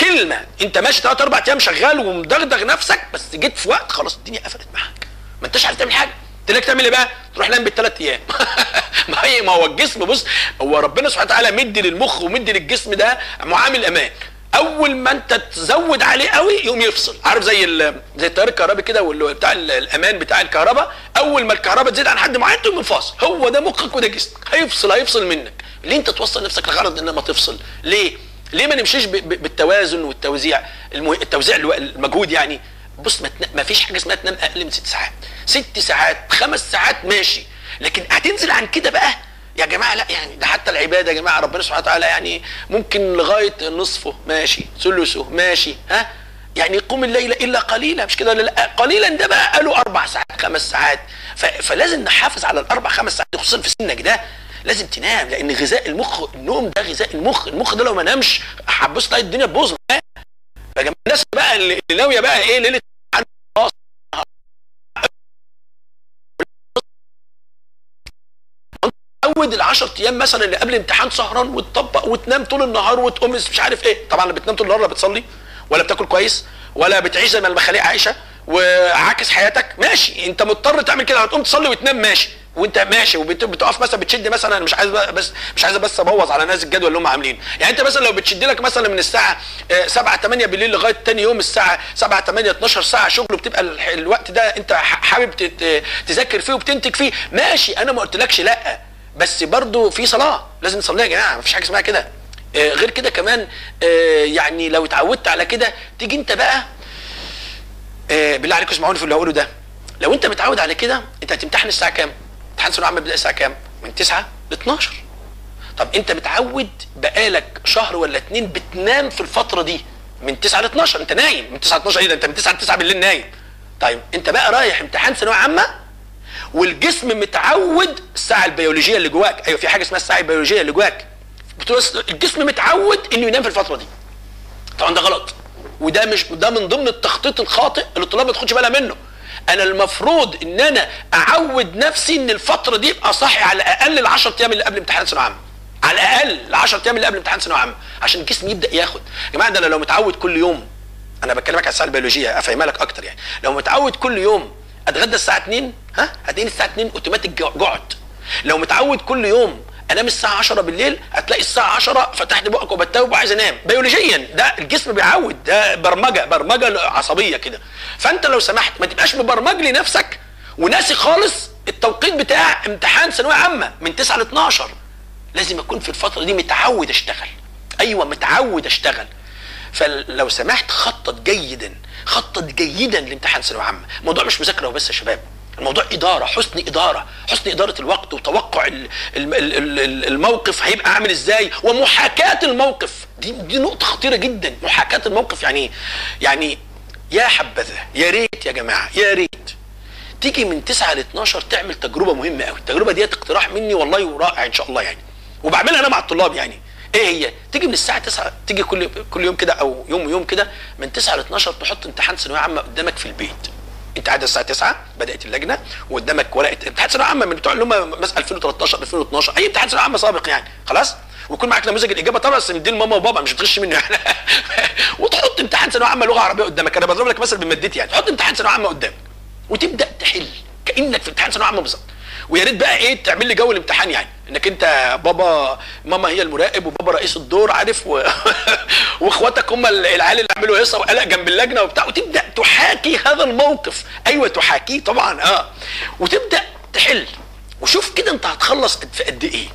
كلمة. أنت ماشي ثلاث أربع أيام شغال ومدغدغ نفسك بس جيت في وقت خلاص الدنيا قفلت معاك. ما أنتش عارف تعمل حاجة. تلاقي تعمل إيه بقى؟ تروح نام بالثلاث أيام. (laughs) ما هي ما هو الجسم بص هو ربنا سبحانه وتعالى مدي للمخ ومدي للجسم ده معامل أمان. أول ما أنت تزود عليه قوي يقوم يفصل. عارف زي زي التيار الكهربي كده واللي بتاع ال- الأمان بتاع الكهرباء؟ أول ما الكهرباء تزيد عن حد معين تقوم فاصل هو ده مخك وده جسمك. هيفصل هيفصل منك. ليه أنت توصل نفسك لغرض ان ما تفصل؟ ليه؟ ليه ما نمشيش بالتوازن والتوزيع. التوزيع المجهود يعني. بص ما, تنا... ما فيش حاجة اسمها تنام أقل من ست ساعات. ست ساعات خمس ساعات ماشي. لكن هتنزل عن كده بقى يا جماعة لا يعني ده حتى العبادة يا جماعة ربنا سبحانه وتعالى يعني ممكن لغاية نصفه ماشي ثلثه ماشي ها يعني قوم الليل إلا قليلا مش كده ولا لا قليلا ده بقى قالوا أربع ساعات خمس ساعات. فلازم نحافظ على الأربع خمس ساعات خصوصا في سنك ده لازم تنام لأن غذاء المخ النوم ده غذاء المخ المخ ده لو ما نامش تلاقي الدنيا تبوظ. يا جماعة الناس بقى اللي ناوية بقى إيه ليلة تعود ال 10 أيام مثلا اللي قبل الامتحان سهران وتطبق وتنام طول النهار وتقوم مش عارف إيه. طبعا لا بتنام طول النهار لا بتصلي ولا بتاكل كويس ولا بتعيش زي ما المخاليق عايشة وعاكس حياتك. ماشي أنت مضطر تعمل كده هتقوم تصلي وتنام ماشي. وأنت ماشي وبتقف مثلا بتشد مثلا مش عايز بس مش عايز بس أبوظ على ناس الجدول اللي هم عاملينه يعني أنت مثلا لو بتشد لك مثلا من الساعة 7 8 بالليل لغاية تاني يوم الساعة 7 8 12 ساعة شغل وبتبقى ال- الوقت ده أنت حابب تذاكر فيه وبتنتج فيه. ماشي أنا ما قلتلكش لأ. بس برضو في صلاة لازم نصليها يا جماعة مفيش حاجة اسمها كده. آه، غير كده كمان آه، يعني لو اتعودت على كده تيجي انت بقى آه، بالله عليكم اسمعوني في اللي هقوله ده. لو انت متعود على كده انت هتمتحن الساعة كام؟ امتحان ثانويه عامة بيبدأ الساعة كام؟ من 9 ل 12 طب انت متعود بقالك شهر ولا اتنين بتنام في الفترة دي؟ من 9 ل 12 انت نايم. من 9 ل 12 إيه ده؟ انت من 9 ل 9 بالليل نايم. طيب انت بقى رايح امتحان ثانوية عامة والجسم متعود الساعة البيولوجية اللي جواك أيوه في حاجة اسمها الساعة البيولوجية اللي جواك. الجسم متعود إنه ينام في الفترة دي. طبعا ده غلط. وده مش ده من ضمن التخطيط الخاطئ اللي الطلاب ما تاخدش بالها منه. أنا المفروض إن أنا أعود نفسي إن الفترة دي أبقى صاحي على الأقل ال 10 أيام اللي قبل امتحان ثانوية عامة. على الأقل ال 10 أيام اللي قبل امتحان ثانوية عامة. عشان الجسم يبدأ ياخد. يا جماعة ده أنا لو متعود كل يوم أنا بكلمك على الساعة البيولوجية أفهمها لك أكتر يعني. لو متعود كل يوم اتغدى الساعة 2 ها؟ هتلاقيني الساعة 2 أوتوماتيك جعت. لو متعود كل يوم أنام الساعة 10 بالليل هتلاقي الساعة 10 فتحت بقك وبتوب وعايز أنام. بيولوجيا ده الجسم بيعود ده برمجة برمجة عصبية كده. فأنت لو سمحت ما تبقاش مبرمج لنفسك وناسي خالص التوقيت بتاع امتحان ثانوية عامة من 9 ل 12 لازم أكون في الفترة دي متعود أشتغل. أيوه متعود أشتغل. فلو سمحت خطط جيدا خطط جيدا لامتحان ثانوية عامة. الموضوع مش مذاكرة وبس يا شباب. الموضوع إدارة حسن إدارة. حسن إدارة الوقت وتوقع ال- ال- ال- ال- الموقف هيبقى عامل إزاي ومحاكاة الموقف. دي دي نقطة خطيرة جدا. محاكاة الموقف يعني؟ يعني يا حبذا يا ريت يا جماعة يا ريت. تيجي من 9 ل 12 تعمل تجربة مهمة قوي التجربة ديت اقتراح مني والله ورائع إن شاء الله يعني. وبعملها أنا مع الطلاب يعني. إيه هي؟ تيجي من الساعة 9 تيجي كل كل يوم كده أو يوم ويوم كده من 9 ل 12 تحط امتحان ثانوية عامة قدامك في البيت. أنت قاعد الساعة 9 بدأت اللجنة وقدامك ورقة امتحان ثانوية عامة من بتوع اللي هم مثلا 2013 2012 أي امتحان ثانوية عامة سابق يعني. خلاص؟ ويكون معاك نموذج الإجابة طبعا بس مدين ماما وبابا مش بتغش منه يعني. (laughs) وتحط امتحان ثانوية عامة لغة عربية قدامك. أنا بضرب لك مثل بمادتي يعني. تحط امتحان ثانوية عامة قدامك وتبدأ تحل كأنك في امتحان ثانوية عامة بالظبط. ويا ريت بقى إيه تعمل لي جو الامتحان يعني. انك انت بابا ماما هي المراقب وبابا رئيس الدور عارف و... (laughs) واخواتك هم العيال اللي عملوا هيصة وقلق جنب اللجنة وبتاع وتبدأ تحاكي هذا الموقف. أيوه تحاكيه طبعا آه. وتبدأ تحل. وشوف كده أنت هتخلص في قد إيه.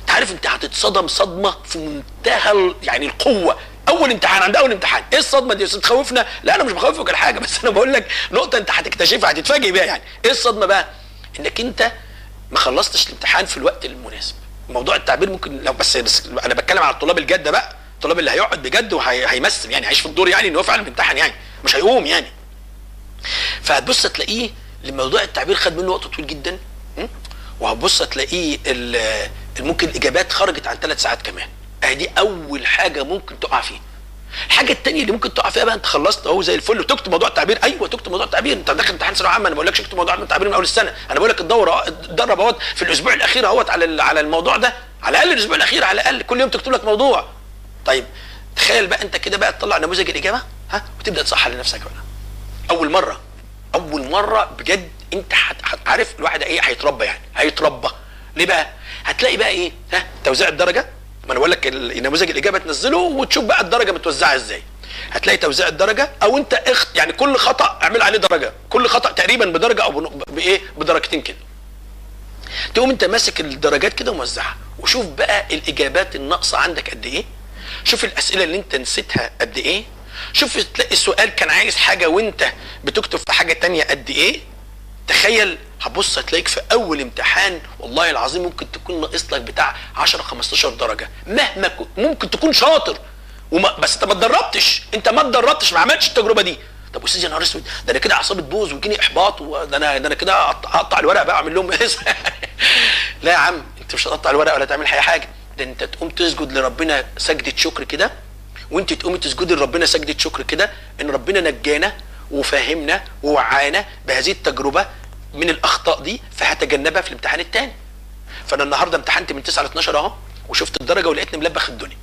أنت عارف أنت هتتصدم صدمة في منتهى يعني القوة. أول امتحان عند أول امتحان. إيه الصدمة دي؟ تخوفنا؟ لا أنا مش بخوفك ولا حاجة بس أنا بقول لك نقطة أنت هتكتشفها هتتفاجئ بيها يعني. إيه الصدمة بقى؟ إنك أنت ما خلصتش الامتحان في الوقت المناسب. موضوع التعبير ممكن لو بس, بس أنا بتكلم على الطلاب الجاده بقى. الطلاب اللي هيقعد بجد وهيمثل يعني هيعيش في الدور يعني ان هو فعلا بيمتحن يعني مش هيقوم يعني. فهتبص تلاقيه لموضوع التعبير خد منه وقت طويل جدا? وهتبص هتلاقيه ال- ممكن الاجابات خرجت عن ثلاث ساعات كمان. أهي دي أول حاجة ممكن تقع فيها الحاجة الثانية اللي ممكن تقع فيها بقى انت خلصت اهو زي الفل وتكتب موضوع التعبير. أيوه تكتب موضوع التعبير. انت داخل امتحان ثانوية عامة أنا ما بقولكش اكتب موضوع التعبير من أول السنة. أنا بقول لك الدورة اتدرب اهوت في الأسبوع الأخير اهوت على على الموضوع ده. على الأقل الأسبوع الأخير على الأقل كل يوم تكتب لك موضوع. طيب تخيل بقى انت كده بقى تطلع نموذج الإجابة ها وتبدأ تصحح لنفسك بقى. أول مرة أول مرة بجد انت عارف الواحد إيه هيتربى يعني هيتربى. ليه بقى؟ هتلاقي بقى إيه؟ ها توزيع الدرجة. ما أنا بقول لك ال- نموذج الإجابة تنزله وتشوف بقى الدرجة متوزعه إزاي. هتلاقي توزيع الدرجة أو أنت اخ يعني كل خطأ اعمل عليه درجة. كل خطأ تقريبا بدرجة أو بإيه؟ بدرجتين كده. تقوم أنت ماسك الدرجات كده وموزعها. وشوف بقى الإجابات الناقصة عندك قد إيه. شوف الأسئلة اللي أنت نسيتها قد إيه. شوف تلاقي السؤال كان عايز حاجة وأنت بتكتب في حاجة تانية قد إيه. تخيل هتبص هتلاقيك في أول امتحان والله العظيم ممكن تكون ناقص لك بتاع 10 15 درجة مهما ك- ممكن تكون شاطر. وما بس انت ما اتدربتش انت ما اتدربتش ما عملتش التجربة دي. طب أستاذ يا نهار أسود ده أنا كده اعصابي تبوظ ويجيني إحباط وده أنا ده أنا كده أقطع الورق بقى أعمل لهم (laughs) لا يا عم أنت مش هتقطع الورق ولا تعمل أي حاجة. ده أنت تقوم تسجد لربنا سجدة شكر كده وأنت تقومي تسجدي لربنا سجدة شكر كده إن ربنا نجانا وفهمنا ووعانا بهذه التجربة من الأخطاء دي فهتجنبها في الامتحان الثاني فأنا النهارده امتحنت من 9 ل 12 أهو وشفت الدرجة ولقيتني ملبخ الدنيا.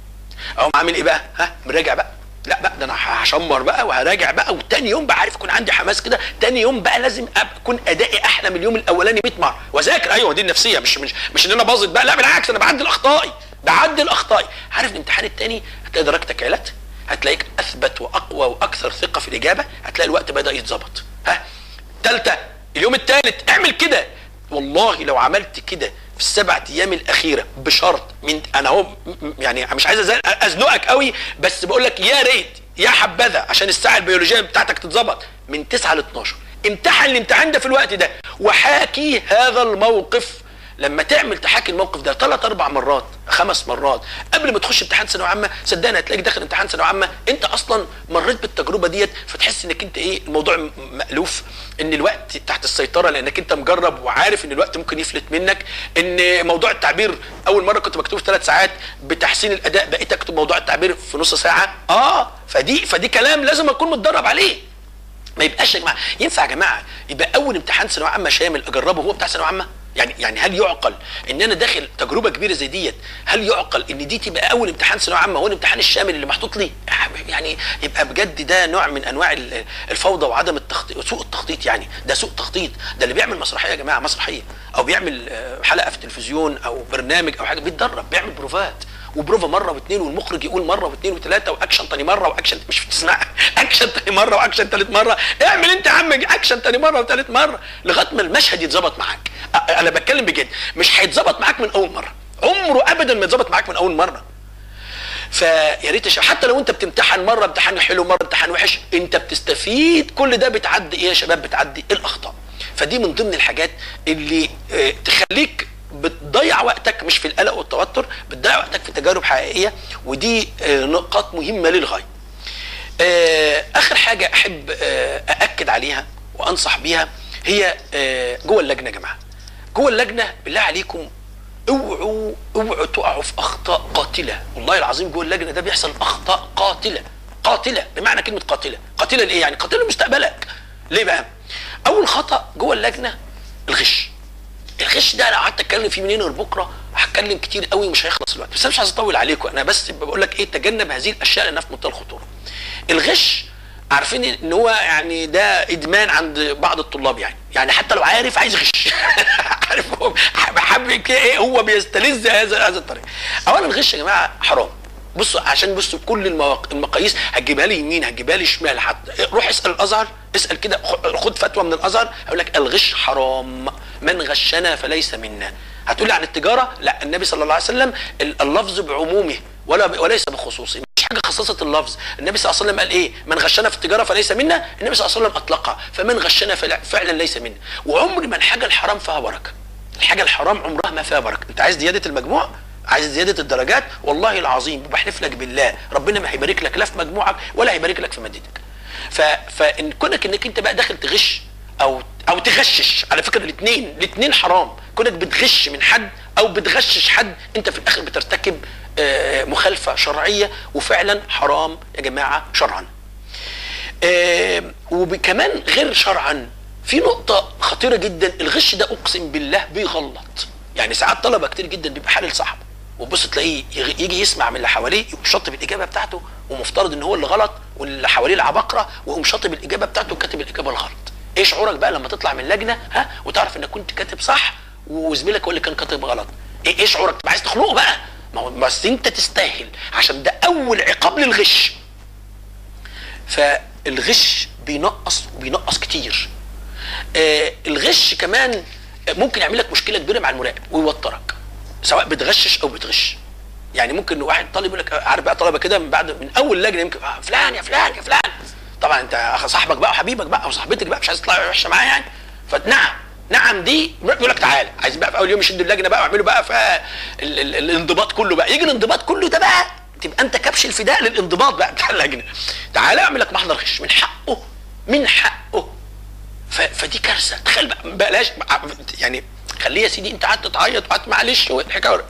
اقوم عامل إيه بقى؟ ها مراجع بقى. لا بقى ده أنا هشمر بقى وهراجع بقى وتاني يوم بقى عارف يكون عندي حماس كده. تاني يوم بقى لازم أبقى أكون أدائي أحلى من اليوم الأولاني 100 مرة. وأذاكر. أيوه دي النفسية مش مش مش إن أنا باظت بقى. لا بالعكس أنا بعدل أخطائي بعدل أخطائي. عارف الامتحان التاني؟ هتلاقي درجتك علت هتلاقيك أثبت وأقوى وأكثر ثقة في الإجابة هتلاقي الوقت بدأ يتظبط. ها ثالثه اليوم الثالث اعمل كده. والله لو عملت كده في السبع أيام الأخيرة بشرط من أنا هو م- م- يعني مش عايز أزنقك قوي بس بقول لك يا ريت يا حبذا عشان الساعة البيولوجية بتاعتك تتظبط من 9 ل 12 امتحن الامتحان ده في الوقت ده وحاكي هذا الموقف لما تعمل تحاكي الموقف ده ثلاث أربع مرات خمس مرات قبل ما تخش امتحان ثانوية عامة صدقني هتلاقيك داخل امتحان ثانوية عامة أنت أصلا مريت بالتجربة ديت فتحس إنك أنت إيه الموضوع مألوف إن الوقت تحت السيطرة لأنك أنت مجرب وعارف إن الوقت ممكن يفلت منك إن موضوع التعبير أول مرة كنت بكتبه في ثلاث ساعات بتحسين الأداء بقيت أكتب موضوع التعبير في نص ساعة. آه فدي فدي كلام لازم أكون متدرب عليه. ما يبقاش يا جماعة ينفع يا جماعة يبقى أول امتحان ثانوية عامة شامل أجربه هو بتاع ثانوية عامة؟ يعني يعني هل يعقل إن أنا داخل تجربة كبيرة زي ديت؟ هل يعقل إن دي تبقى أول امتحان ثانوية عامة هو الامتحان الشامل اللي محطوط لي؟ يعني يبقى بجد ده نوع من أنواع ال- الفوضى وعدم التخطيط سوء التخطيط يعني. ده سوء تخطيط. ده اللي بيعمل مسرحية يا جماعة مسرحية. أو بيعمل آه، حلقة في التلفزيون أو برنامج أو حاجة بيتدرب بيعمل بروفات. وبروفا مرة واثنين والمخرج يقول مرة واثنين وثلاثة وأكشن تاني مرة وأكشن. مش بتسمع (laughs) أكشن تاني مرة وأكشن ثالث مرة. اعمل أنت يا عم أكشن تاني مرة وثالث مرة. لغاية ما المشهد يتظبط معاك. أنا بتكلم بجد. مش هيتظبط معاك من أول مرة. عمره ابدا ما يتظبط معاك من أول مرة. فيا ريت حتى لو أنت بتمتحن مرة امتحان حلو مرة امتحان وحش أنت بتستفيد. كل ده بتعدي إيه يا شباب؟ بتعدي الأخطاء. فدي من ضمن الحاجات اللي آه تخليك بتضيع وقتك مش في القلق والتوتر بتضيع وقتك في تجارب حقيقية ودي آه نقاط مهمة للغاية. آه، آخر حاجة أحب آه، أأكد عليها وأنصح بيها هي آه، جوه اللجنة يا جماعة. جوه اللجنة بالله عليكم اوعوا اوعوا تقعوا في أخطاء قاتلة. والله العظيم جوه اللجنة ده بيحصل أخطاء قاتلة قاتلة بمعنى كلمة قاتلة. قاتلة لإيه يعني؟ قاتلة لمستقبلك. ليه بقى؟ أول خطأ جوه اللجنة الغش. الغش ده أنا قعدت أتكلم فيه من هنا لبكره هتكلم كتير قوي مش هيخلص الوقت. بس أنا مش عايز أطول عليكم. أنا بس بقول لك إيه تجنب هذه الأشياء لأنها في منتهى الخطورة. الغش عارفين إن هو يعني ده إدمان عند بعض الطلاب يعني. يعني حتى لو عارف عايز يغش. عارف هو حابب إيه هو بيستلذ هذا هذا الطريق. اولا الغش يا جماعة حرام. بصوا عشان بصوا كل المواق- المقاييس هتجيبها لي يمين هتجيبها لي شمال حتى روح اسأل الأزهر اسأل كده خد فتوى من الأزهر هيقول لك الغش حرام من غشنا فليس منا. هتقول لي عن التجارة؟ لا النبي صلى الله عليه وسلم ال- اللفظ بعمومه ولا ب- وليس بخصوصه. مش حاجة خصصت اللفظ. النبي صلى الله عليه وسلم قال إيه؟ من غشنا في التجارة فليس منا. النبي صلى الله عليه وسلم أطلقها. فمن غشنا فعلا ليس منا. وعمر ما الحاجة الحرام فيها بركة. الحاجة الحرام عمرها ما فيها بركة. أنت عايز زيادة المجموع؟ عايز زيادة الدرجات والله العظيم بحلف لك بالله ربنا ما هيبارك لك لا في مجموعك ولا هيبارك لك في مادتك ف... فان كونك إنك أنت بقى داخل تغش أو أو تغشش على فكرة الاثنين الاثنين حرام. كونك بتغش من حد أو بتغشش حد أنت في الآخر بترتكب آه، مخالفة شرعية وفعلا حرام يا جماعة شرعا. آه، وكمان غير شرعا في نقطة خطيرة جدا الغش ده أقسم بالله بيغلط. يعني ساعات طلبة كتير جدا بيبقى حالل صاحبه وبص تلاقيه يجي يسمع من اللي حواليه يقوم شاطب الإجابة بتاعته ومفترض إن هو اللي غلط واللي حواليه العباقرة ويقوم شاطب الإجابة بتاعته وكاتب الإجابة الغلط. إيه شعورك بقى لما تطلع من لجنة ها؟ وتعرف إنك كنت كاتب صح وزميلك هو اللي كان كاتب غلط. إيه إيه شعورك عايز تخنقه بقى. ما هو بس أنت تستاهل عشان ده أول عقاب للغش. فالغش بينقص وبينقص كتير. آه الغش كمان ممكن يعمل لك مشكلة كبيرة مع المراقب ويوترك. سواء بتغشش أو بتغش. يعني ممكن واحد طالب يقول لك عارف بقى طلبة كده من بعد من أول لجنة يمكن آه فلان يا فلان يا فلان. طبعا أنت صاحبك بقى وحبيبك بقى وصاحبتك بقى مش عايز تطلع وحشة معاه يعني. فنعم نعم دي يقول لك تعالى عايزين بقى في أول يوم يشدوا اللجنة بقى ويعملوا بقى فالانضباط كله بقى. يجي الانضباط كله ده بقى تبقى أنت كبش الفداء للانضباط بقى بتاع اللجنة. تعالى أعمل لك محضر غش من حقه من حقه. فدي كارثة. تخيل بقى بلاش يعني خليه يا سيدي انت قعدت تعيط وقعدت معلش والحكاية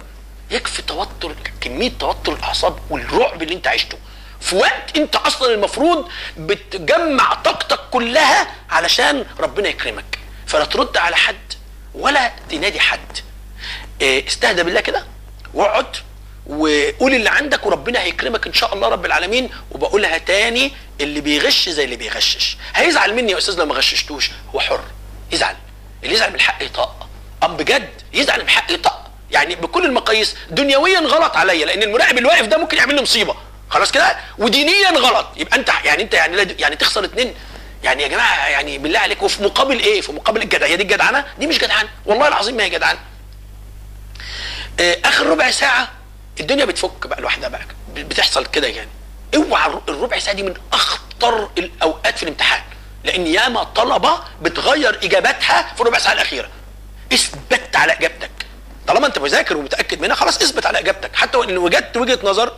يكفي توتر كمية توتر الأعصاب والرعب اللي انت عشته. في وقت انت أصلا المفروض بتجمع طاقتك كلها علشان ربنا يكرمك. فلا ترد على حد ولا تنادي حد. آه، استهدى بالله كده واقعد وقول اللي عندك وربنا هيكرمك إن شاء الله رب العالمين. وبقولها تاني اللي بيغش زي اللي بيغشش. هيزعل مني يا أستاذ لو ما غششتوش. هو حر. يزعل. اللي يزعل من الحق يطق ام بجد يزعل من يطق يعني بكل المقاييس دنيويا غلط عليا لأن المراقب اللي واقف ده ممكن يعمل لي مصيبة. خلاص كده؟ ودينيا غلط. يبقى أنت يعني أنت يعني يعني تخسر اتنين. يعني يا جماعة يعني بالله عليك وفي مقابل إيه؟ في مقابل الجدع. هي دي الجدعنه؟ دي مش جدعنه والله العظيم ما هي جدعنه. آه، آخر ربع ساعة الدنيا بتفك بقى لوحدها بقى. بتحصل كده يعني. اوعى الر- الربع ساعة دي من أخطر الأوقات في الامتحان. لأن ياما طلبة بتغير إجاباتها في الربع ساعة الأخيرة. اثبت على اجابتك. طالما انت مذاكر ومتأكد منها خلاص اثبت على اجابتك. حتى وإن وجدت وجهة نظر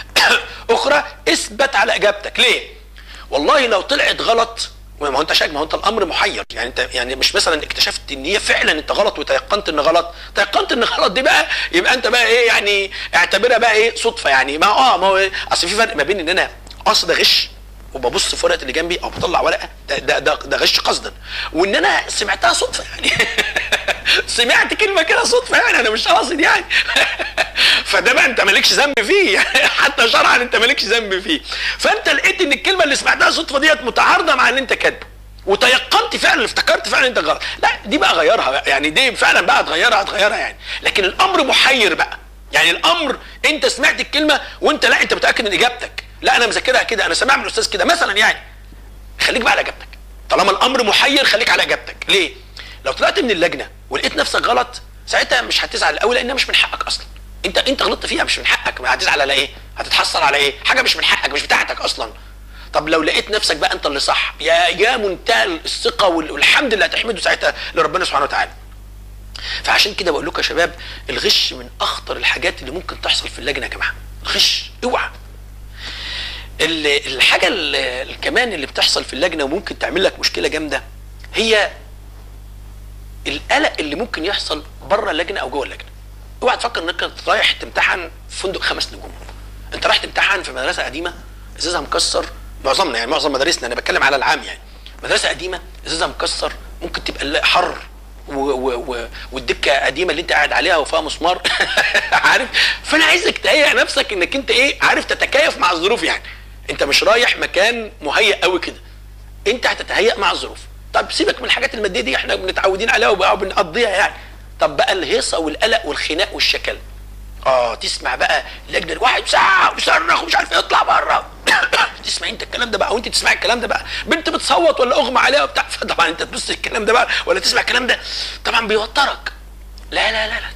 (coughs) أخرى اثبت على اجابتك. ليه؟ والله لو طلعت غلط ما هو انت شاك ما هو انت الأمر محير. يعني انت يعني مش مثلا اكتشفت إن هي فعلا انت غلط وتيقنت إن غلط. تيقنت إن غلط دي بقى يبقى انت بقى إيه يعني اعتبرها بقى إيه صدفة يعني. ما آه ما هو أصل في فرق ما بين ان أنا قصد اغش وببص في ورقة اللي جنبي أو بطلع ورقة ده ده ده, ده غش قصدا. وإن أنا سمعتها صدفة يعني. (laughs) سمعت كلمة كده صدفة يعني أنا مش قاصد يعني. (laughs) فده بقى أنت مالكش ذنب فيه (laughs) حتى شرعا أنت مالكش ذنب فيه. فأنت لقيت إن الكلمة اللي سمعتها صدفة ديت متعارضة مع اللي أنت كاتبه وتيقنت فعلا افتكرت فعلا أنت غلط لا دي بقى غيرها بقى. يعني دي فعلا بقى هتغيرها هتغيرها يعني. لكن الأمر محير بقى. يعني الأمر أنت سمعت الكلمة وأنت لا أنت متأكد من إجابتك. لا أنا مذاكرها كده أنا سامعها من الأستاذ كده. مثلا يعني خليك بقى على إجابتك. طالما الأمر محير خليك على إجابتك. ليه؟ لو طلعت من اللجنة ولقيت نفسك غلط ساعتها مش هتزعل قوي لأنها مش من حقك أصلا. أنت أنت غلطت فيها مش من حقك. هتزعل على إيه؟ هتتحسر على إيه؟ حاجة مش من حقك مش بتاعتك أصلا. طب لو لقيت نفسك بقى أنت اللي صح يا يا منتهى الثقة وال- والحمد لله هتحمده ساعتها لربنا سبحانه وتعالى. فعشان كده بقول لكم يا شباب الغش من أخطر الحاجات اللي ممكن تحصل في اللجنة يا جماعة. غش اوعى. ال- الحاجة ال- كمان اللي بتحصل في اللجنة وممكن تعمل لك مشكلة جامدة هي القلق اللي ممكن يحصل بره اللجنة أو جوه اللجنة. اوعى تفكر إنك رايح تمتحن في فندق خمس نجوم. أنت رايح تمتحن في مدرسة قديمة ازازها مكسر معظمنا يعني معظم مدارسنا أنا بتكلم على العام يعني. مدرسة قديمة ازازها مكسر ممكن تبقى حر و و و والدكة قديمة اللي أنت قاعد عليها وفيها مسمار. (laughs) عارف؟ فأنا عايزك تهيئ نفسك إنك أنت إيه؟ عارف تتكيف مع الظروف يعني. انت مش رايح مكان مهيئ قوي كده. انت هتتهيأ مع الظروف. طب سيبك من الحاجات المادية دي إحنا متعودين عليها وبقى بنقضيها يعني. طب بقى الهيصة والقلق والخناق والشكل. آه تسمع بقى اللجنه الواحد ساعه ويصرخ ومش عارف يطلع بره. (coughs) تسمع انت الكلام ده بقى وانت تسمع الكلام ده بقى. بنت بتصوت ولا أغمى عليها وبتاع. (laughs) فطبعا انت تبص الكلام ده بقى ولا تسمع الكلام ده. طبعا بيوترك. لا لا لا لا.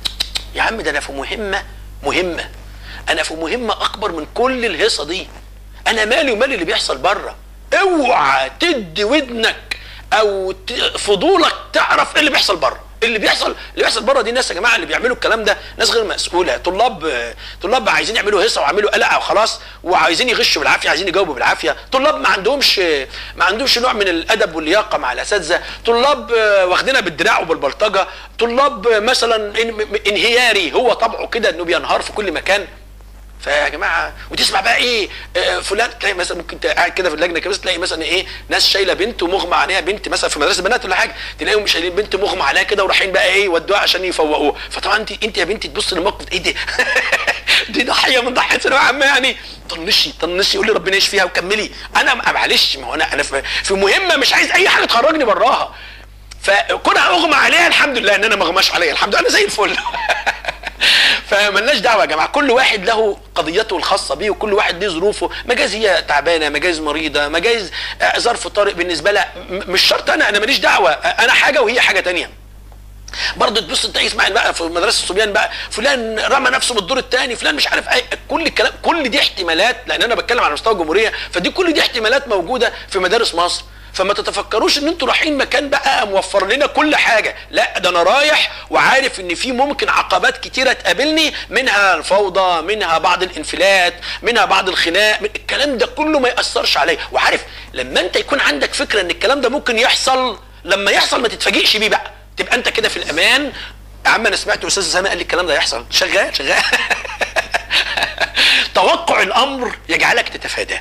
يا عم ده أنا في مهمة مهمة. أنا في مهمة أكبر من كل الهيصة دي. أنا مالي ومال اللي بيحصل بره. اوعى تدي ودنك أو فضولك تعرف إيه اللي بيحصل بره. اللي بيحصل اللي بيحصل بره دي ناس يا جماعة اللي بيعملوا الكلام ده ناس غير مسؤولة. طلاب طلاب عايزين يعملوا هيصة وعملوا قلق وخلاص وعايزين يغشوا بالعافية عايزين يجاوبوا بالعافية. طلاب ما عندهمش ما عندهمش نوع من الأدب واللياقة مع الأساتذة. طلاب واخدينها بالدراع وبالبلطجة. طلاب مثلا إنهياري هو طبعه كده إنه بينهار في كل مكان. فيا جماعة وتسمع بقى إيه آه فلان تلاقي مثلا ممكن قاعد كده في اللجنة كده تلاقي مثلا إيه ناس شايلة بنت ومغمى عليها بنت مثلا في مدرسة بنات ولا حاجة تلاقيهم شايلين بنت مغمى عليها كده ورايحين بقى إيه يودوها عشان يفوقوها. فطبعا أنت أنت يا بنتي تبص للموقف إيه ده؟ (laughs) دي ضحية من ضحية ثانوية عامة يعني. طنشي طنشي قولي ربنا يشفيها وكملي. أنا معلش ما هو أنا أنا في مهمة مش عايز أي حاجة تخرجني براها. فكونها اغمى عليها الحمد لله إن أنا ما اغماش عليا الحمد لله أنا زي الفل. (laughs) (laughs) فملناش دعوة يا جماعة. كل واحد له قضيته الخاصة بيه وكل واحد ليه ظروفه. مجاز هي تعبانة مجاز مريضة مجاز ظرف طارئ بالنسبة لها. مش شرط أنا أنا ماليش دعوة. أنا حاجة وهي حاجة تانية. برضه تبص انت اسمع بقى في مدرسة الصبيان بقى فلان رمى نفسه من الدور الثاني فلان مش عارف أي كل الكلام كل دي احتمالات. لأن أنا بتكلم على مستوى الجمهورية فدي كل دي احتمالات موجودة في مدارس مصر. فما تتفكروش ان أنتوا رايحين مكان بقى موفر لنا كل حاجة. لا ده أنا رايح وعارف ان في ممكن عقبات كتيرة تقابلني منها الفوضى منها بعض الانفلات منها بعض الخناق الكلام ده كله ما يأثرش عليا. وعارف لما انت يكون عندك فكرة ان الكلام ده ممكن يحصل لما يحصل ما تتفاجئش بيه بقى. تبقى انت كده في الامان. يا عم أنا سمعت أستاذ اسامه قال لي الكلام ده هيحصل. شغال شغال. (laughs) توقع الأمر يجعلك تتفاداه.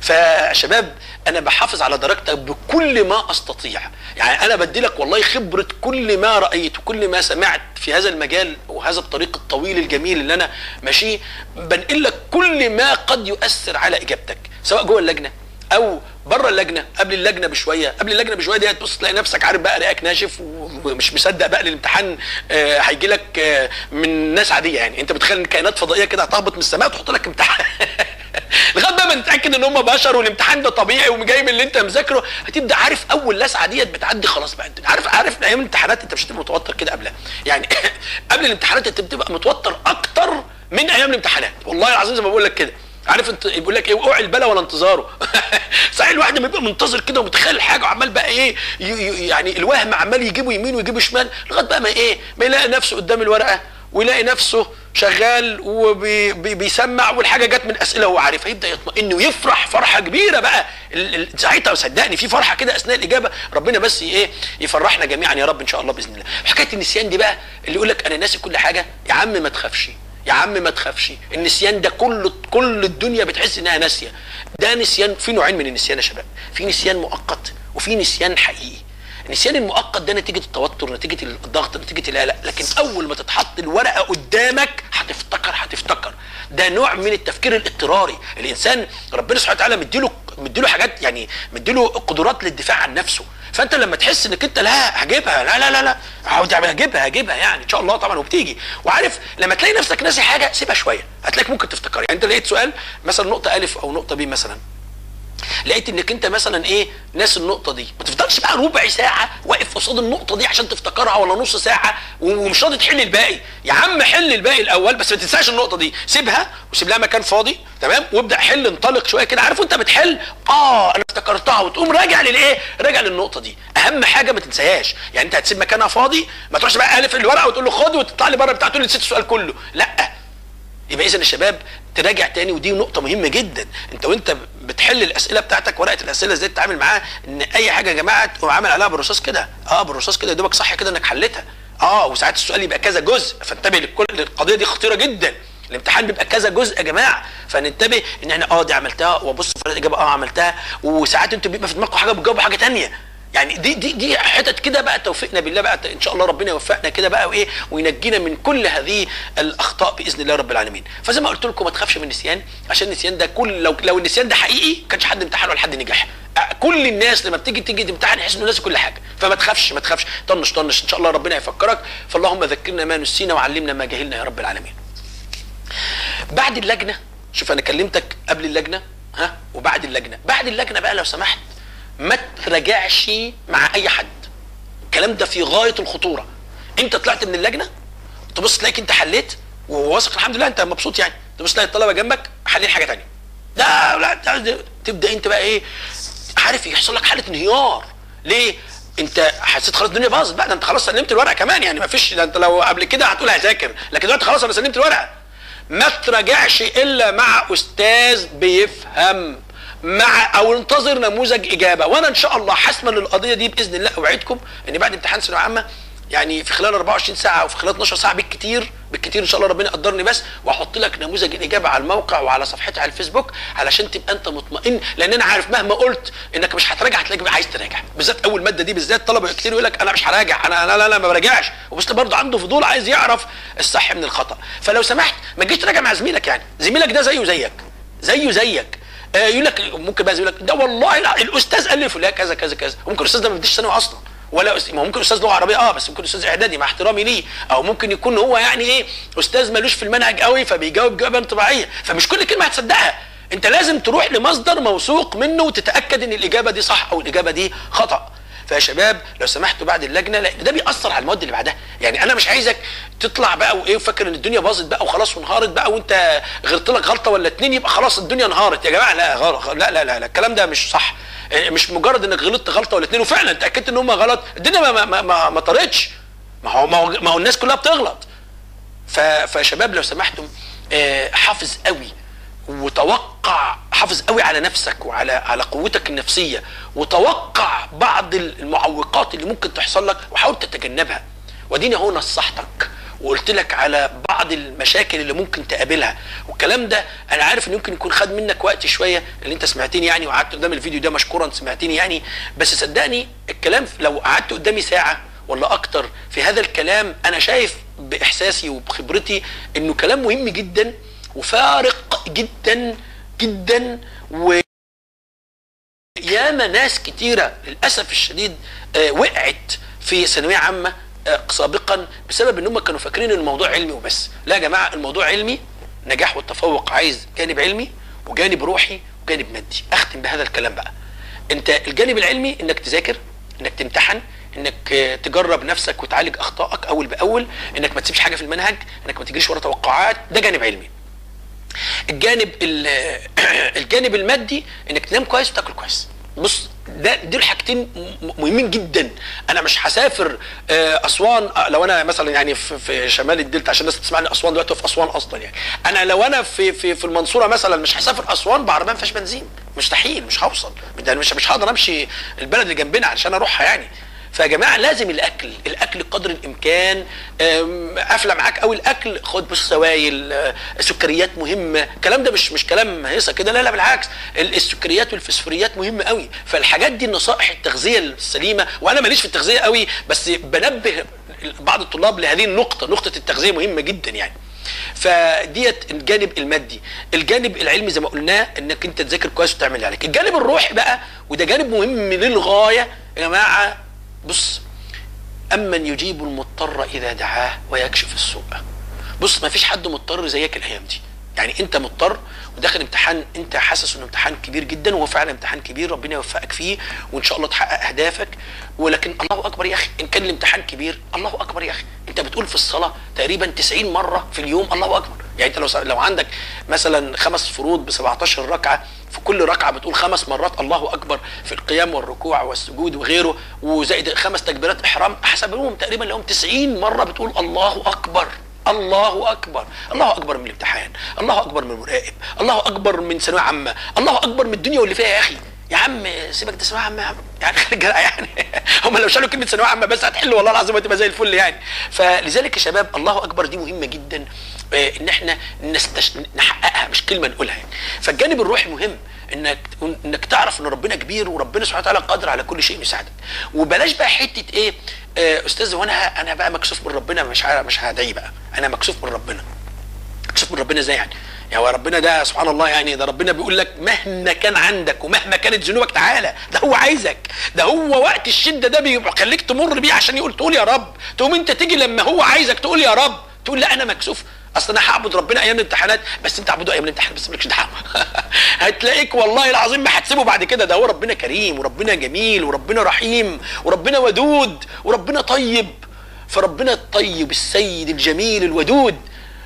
فشباب أنا بحافظ على درجتك بكل ما أستطيع. يعني أنا بدي لك والله خبرة كل ما رأيت وكل ما سمعت في هذا المجال وهذا الطريق الطويل الجميل اللي أنا ماشيه. بنقل لك كل ما قد يؤثر على إجابتك سواء جوه اللجنة أو بره اللجنة قبل اللجنة بشوية. قبل اللجنة بشوية دي تبص تلاقي نفسك عارف بقى رأيك ناشف ومش مصدق بقى الامتحان هيجي لك آه من ناس عادية يعني. أنت بتخيل كائنات فضائية كده هتهبط من السماء وتحط لك امتحان. (laughs) (laughs) لغاية ما نتأكد إن هم بشر والامتحان ده طبيعي وجاي من اللي أنت مذاكره هتبدأ عارف أول لسعة ديت بتعدي خلاص بقى. أنت عارف عارف أيام الامتحانات أنت مش هتبقى متوتر كده قبلها. يعني (coughs) قبل الامتحانات أنت بتبقى متوتر أكتر من أيام الامتحانات. والله العظيم زي ما بقول لك كده. عارف أنت بيقول لك إيه؟ اوعي البلا ولا انتظاره. (laughs) صحيح الواحد لما يبقى منتظر كده ومتخيل حاجة وعمال بقى إيه يعني الوهم عمال يجيبه يمين ويجيبه شمال لغاية بقى ما إيه؟ ما يلاقي نفسه قدام الورقة. ويلاقي نفسه شغال وبيسمع والحاجة جت من أسئلة هو عارفها يبدأ يطمئن ويفرح فرحة كبيرة بقى. ساعتها صدقني في فرحة كده أثناء الإجابة ربنا بس إيه يفرحنا جميعا يا رب إن شاء الله بإذن الله. حكاية النسيان دي بقى اللي يقول لك أنا ناسي كل حاجة يا عم ما تخافش يا عم ما تخافش. النسيان ده كل كل الدنيا بتحس إنها ناسية. ده نسيان في نوعين من النسيان يا شباب. في نسيان مؤقت وفي نسيان حقيقي. النسيان المؤقت ده نتيجة التوتر نتيجة الضغط نتيجة القلق. لكن أول ما تتحط الورقة قدامك هتفتكر هتفتكر. ده نوع من التفكير الاضطراري. الإنسان ربنا سبحانه وتعالى مديله مديله حاجات يعني مديله قدرات للدفاع عن نفسه. فأنت لما تحس إنك أنت لا هجيبها. لا لا لا لا. هجيبها هجيبها يعني. إن شاء الله طبعا وبتيجي. وعارف لما تلاقي نفسك ناسي حاجة سيبها شوية. هتلاقيك ممكن تفتكر يعني أنت لقيت سؤال مثلا نقطة ألف أو نقطة ب مثلا. لقيت انك انت مثلا إيه ناس النقطة دي. ما تفضلش بقى ربع ساعة واقف قصاد النقطة دي عشان تفتكرها ولا نص ساعة ومش راضي تحل الباقي. يا عم حل الباقي الأول بس ما تنساش النقطة دي. سيبها وسيب لها مكان فاضي تمام؟ وابدأ حل انطلق شوية كده. عارف وانت بتحل؟ آه أنا افتكرتها. وتقوم راجع للإيه؟ راجع للنقطة دي. أهم حاجة ما تنساهاش. يعني انت هتسيب مكانها فاضي ما تروحش بقى ألف الورقة وتقول له خد وتطلع لي بره بتاع تقول لي نسيت السؤال كله. لأ. يبقى اذا يا شباب تراجع تاني ودي نقطة مهمة جدا. أنت وأنت بتحل الأسئلة بتاعتك ورقة الأسئلة إزاي تتعامل معاها إن أي حاجة يا جماعة تقوم عامل عليها بالرصاص كده. آه بالرصاص كده دوبك صح كده إنك حلتها. آه وساعات السؤال يبقى كذا جزء. فانتبه لكل القضية دي خطيرة جدا. الامتحان بيبقى كذا جزء يا جماعة. فننتبه إن إحنا آه دي عملتها وأبص في الاجابه آه عملتها. وساعات أنتوا بيبقى في دماغكم حاجة بتجاوبوا حاجة ثانية يعني دي دي دي حتت كده بقى توفيقنا بالله بقى إن شاء الله ربنا يوفقنا كده بقى وإيه وينجينا من كل هذه الأخطاء بإذن الله رب العالمين. فزي ما قلت لكم ما تخافش من النسيان عشان النسيان ده كل لو لو النسيان ده حقيقي كانش حد امتحن ولا حد نجح كل الناس لما بتيجي تيجي تمتحن يحس إنه ناسي كل حاجة. فما تخافش ما تخافش. طنش طنش. إن شاء الله ربنا يفكرك. فاللهم ذكرنا ما نسينا وعلمنا ما جهلنا يا رب العالمين. بعد اللجنة شوف أنا كلمتك قبل اللجنة ها؟ وبعد اللجنة. بعد اللجنة بقى لو سمحت ما تراجعش مع أي حد. الكلام ده في غاية الخطورة. أنت طلعت من اللجنة؟ تبص تلاقيك أنت حليت وواثق الحمد لله أنت مبسوط يعني. تبص تلاقي الطلبة جنبك حالين حاجة ثانية لا ده تبدأ أنت بقى إيه؟ عارف يحصل لك حالة انهيار. ليه؟ أنت حسيت خلاص الدنيا باظت. بقى ده أنت خلاص سلمت الورقة كمان يعني. ما فيش ده أنت لو قبل كده هتقول هذاكر. لكن دلوقتي خلاص أنا سلمت الورقة. ما تراجعش إلا مع أستاذ بيفهم. مع أو انتظر نموذج إجابة. وأنا إن شاء الله حسما للقضية دي بإذن الله. أوعدكم إن بعد امتحان ثانوية عامة يعني في خلال 24 ساعة أو في خلال 12 ساعة بالكتير بالكتير إن شاء الله ربنا يقدرني بس وأحط لك نموذج الإجابة على الموقع وعلى صفحتي على الفيسبوك علشان تبقى أنت مطمئن. لأن أنا عارف مهما قلت إنك مش هتراجع هتلاقيك عايز تراجع. بالذات أول مادة دي بالذات طلبة كتير يقول لك أنا مش هراجع أنا لا لا لا ما براجعش. وبس برضه عنده فضول عايز يعرف الصح من الخطأ. فلو سمحت ما تجيش تراجع مع زميلك يعني. زميلك ده زيه زيك زيه زيك. آه يقول لك ممكن بقى يقول لك ده والله لا الأستاذ قال لي فلان كذا كذا كذا. وممكن الأستاذ ده ما بيديش ثانوي أصلا ولا. ما ممكن أستاذ لغة عربية آه بس ممكن أستاذ إعدادي مع احترامي ليه. أو ممكن يكون هو يعني إيه أستاذ ملوش في المنهج قوي فبيجاوب جوابا انطباعيه فمش كل كلمة هتصدقها. أنت لازم تروح لمصدر موثوق منه وتتأكد إن الإجابة دي صح أو الإجابة دي خطأ. فيا شباب لو سمحتوا بعد اللجنة لأن ده بيأثر على المواد اللي بعدها. يعني أنا مش عايزك تطلع بقى وإيه وفاكر إن الدنيا باظت بقى وخلاص وانهارت بقى وأنت غلطت لك غلطة ولا اتنين يبقى خلاص الدنيا انهارت. يا جماعة لا لا لا لا, لا الكلام ده مش صح. مش مجرد إنك غلطت غلطة ولا اتنين وفعلا اتأكدت إن هم غلط الدنيا ما ما ما, ما طارتش. ما هو ما هو, الناس كلها بتغلط. فيا شباب لو سمحتم حافظ قوي وتوقع حافظ قوي على نفسك وعلى على قوتك النفسية وتوقع بعض المعوقات اللي ممكن تحصل لك وحاول تتجنبها. وديني هو نصحتك وقلت لك على بعض المشاكل اللي ممكن تقابلها. والكلام ده أنا عارف ان يمكن يكون خد منك وقت شوية اللي أنت سمعتني يعني وقعدت قدام الفيديو ده مشكورا سمعتني يعني. بس صدقني الكلام لو قعدت قدامي ساعة ولا أكتر في هذا الكلام أنا شايف بإحساسي وبخبرتي إنه كلام مهم جدا وفارق جدا جدا و ياما ناس كتيرة للأسف الشديد آه وقعت في ثانوية عامة آه سابقا بسبب إن هم كانوا فاكرين الموضوع علمي وبس. لا يا جماعة الموضوع علمي نجاح والتفوق عايز جانب علمي وجانب روحي وجانب مادي. أختم بهذا الكلام بقى. أنت الجانب العلمي إنك تذاكر إنك تمتحن إنك تجرب نفسك وتعالج أخطائك أول بأول إنك ما تسيبش حاجة في المنهج إنك ما تجريش ورا توقعات ده جانب علمي. الجانب (clears throat) الجانب المادي انك تنام كويس وتاكل كويس. بص ده دول حاجتين مهمين جدا. أنا مش هسافر أسوان لو أنا مثلا يعني في, شمال الدلتا عشان الناس تسمعني أسوان دلوقتي في أسوان أصلا يعني. أنا لو أنا في في في المنصورة مثلا مش هسافر أسوان بعربيه ما فيهاش بنزين مستحيل مش هوصل. مش مش هقدر أمشي البلد اللي جنبنا علشان أروحها يعني. فيا جماعة لازم الأكل الأكل قدر الإمكان. قافلة معاك قوي الأكل خد بص سوائل سكريات مهمة. الكلام ده مش مش كلام هيصة كده لا لا بالعكس. السكريات والفسفوريات مهمة قوي فالحاجات دي نصائح التغذية السليمة وأنا ماليش في التغذية قوي بس بنبه بعض الطلاب لهذه النقطة. نقطة التغذية مهمة جدا يعني. فديت الجانب المادي. الجانب العلمي زي ما قلناه إنك أنت تذاكر كويس وتعمل اللي عليك الجانب الروحي بقى وده جانب مهم للغاية. يا جماعة بص أمن يجيب المضطر إذا دعاه ويكشف السوء. بص ما فيش حد مضطر زيك الأيام دي. يعني أنت مضطر وداخل امتحان أنت حاسس إنه امتحان كبير جدا وهو فعلا امتحان كبير ربنا يوفقك فيه وإن شاء الله تحقق أهدافك. ولكن الله أكبر يا أخي إن كان الامتحان كبير الله أكبر يا أخي. أنت بتقول في الصلاة تقريبا 90 مرة في اليوم الله أكبر. يعني أنت لو لو عندك مثلا خمس فروض ب 17 ركعة في كل ركعة بتقول خمس مرات الله أكبر في القيام والركوع والسجود وغيره وزائد خمس تكبيرات إحرام أحسبهم تقريبا لهم 90 مرة بتقول الله أكبر الله أكبر الله أكبر من الامتحان الله أكبر من المراقب الله أكبر من ثانوية عامة الله أكبر من الدنيا واللي فيها يا أخي. يا عم سيبك ده ثانوية عامة يا عم. يعني (laughs) يعني. هم لو شالوا كلمة ثانوية عامة بس هتحل والله العظيم وتبقى زي الفل يعني. فلذلك يا شباب الله أكبر دي مهمة جدا. إن إحنا نستش... نحققها مش كلمة نقولها يعني. فالجانب الروحي مهم إنك إنك تعرف إن ربنا كبير وربنا سبحانه وتعالى قادر على كل شيء يساعدك وبلاش بقى حتة إيه آه أستاذ وأنا أنا بقى مكسوف من ربنا؟ مش مش هدعي بقى. أنا مكسوف من ربنا. مكسوف من ربنا إزاي يعني؟ يعني ربنا ده سبحان الله يعني ده ربنا بيقول لك مهما كان عندك ومهما كانت ذنوبك تعالى. ده هو عايزك. ده هو وقت الشدة ده بيخليك تمر بيه عشان يقول تقول يا رب. تقوم أنت تيجي لما هو عايزك تقول يا رب. تقول لا أنا مكسوف. أصل أنا هعبد ربنا أيام الامتحانات بس أنت اعبده أيام الامتحان بس مالكش دعوة. (laughs) هتلاقيك والله العظيم ما هتسيبه بعد كده. ده هو ربنا كريم وربنا جميل وربنا رحيم وربنا ودود وربنا طيب. فربنا الطيب السيد الجميل الودود.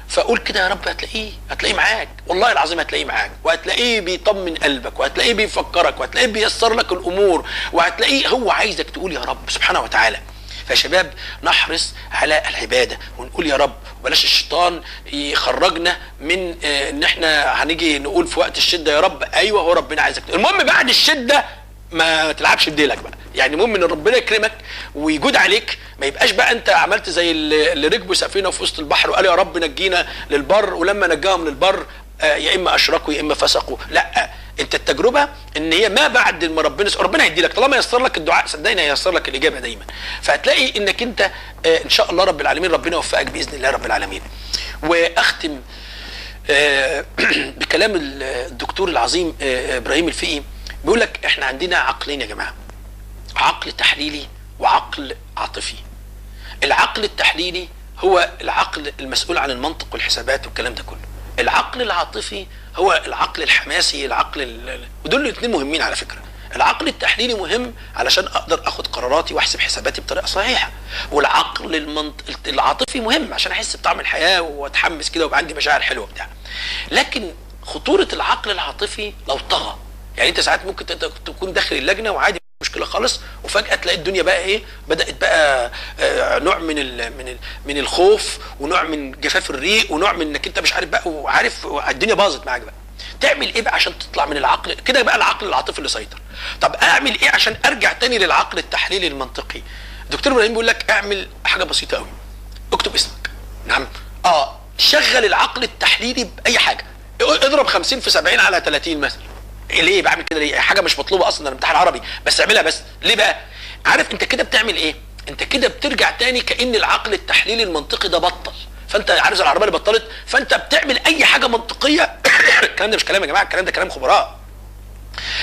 فقول كده يا رب هتلاقيه هتلاقيه معاك. والله العظيم هتلاقيه معاك. وهتلاقيه بيطمن قلبك وهتلاقيه بيفكرك وهتلاقيه بيسر لك الأمور وهتلاقيه هو عايزك تقول يا رب سبحانه وتعالى. فيا شباب نحرص على العبادة ونقول يا رب وبلاش الشيطان يخرجنا من آه، إن إحنا هنيجي نقول في وقت الشدة يا رب. أيوه هو ربنا عايزك. المهم بعد الشدة ما تلعبش بديلك بقى. يعني المهم إن ربنا يكرمك ويجود عليك. ما يبقاش بقى أنت عملت زي اللي اللي ركبوا سفينة في وسط البحر وقالوا يا رب نجينا للبر ولما نجاهم للبر آه، يا إما أشركوا يا إما فسقوا. لأ انت التجربة ان هي ما بعد ما ربنا ربنا هيدي لك طالما يسر لك الدعاء صدقني هيسر لك الإجابة دايما. فهتلاقي انك انت آه، إن شاء الله رب العالمين ربنا يوفقك بإذن الله رب العالمين. واختم آه، (clears throat) بكلام الدكتور العظيم آه، إبراهيم الفقي. بيقول لك إحنا عندنا عقلين يا جماعة. عقل تحليلي وعقل عاطفي. العقل التحليلي هو العقل المسؤول عن المنطق والحسابات والكلام ده كله. العقل العاطفي هو العقل الحماسي العقل ال... ودول الاثنين مهمين على فكرة. العقل التحليلي مهم علشان أقدر آخد قراراتي وأحسب حساباتي بطريقة صحيحة. والعقل المنط... العاطفي مهم عشان أحس بطعم الحياة وأتحمس كده ويبقى عندي مشاعر حلوة بتاع لكن خطورة العقل العاطفي لو طغى يعني أنت ساعات ممكن تكون داخل اللجنة وعادي مشكلة خالص. وفجأة تلاقي الدنيا بقى إيه؟ بدأت بقى آه، نوع من ال من ال من الخوف ونوع من جفاف الريق ونوع من إنك أنت مش عارف بقى وعارف الدنيا باظت معاك بقى. تعمل إيه بقى عشان تطلع من العقل؟ كده بقى العقل العاطفي اللي سيطر. طب أعمل إيه عشان أرجع تاني للعقل التحليلي المنطقي؟ الدكتور إبراهيم بيقول لك أعمل حاجة بسيطة قوي اكتب اسمك. نعم. آه شغل العقل التحليلي بأي حاجة. اضرب 50 في 70 على 30 مثلا. ليه بعمل كده؟ ليه؟ حاجة مش مطلوبة أصلا أنا امتحان عربي. بس اعملها بس. ليه بقى؟ عارف أنت كده بتعمل إيه؟ أنت كده بترجع تاني كأن العقل التحليلي المنطقي ده بطل. فأنت عارف العربية اللي بطلت؟ فأنت بتعمل أي حاجة منطقية. (coughs) الكلام ده مش كلام يا جماعة الكلام ده كلام خبراء.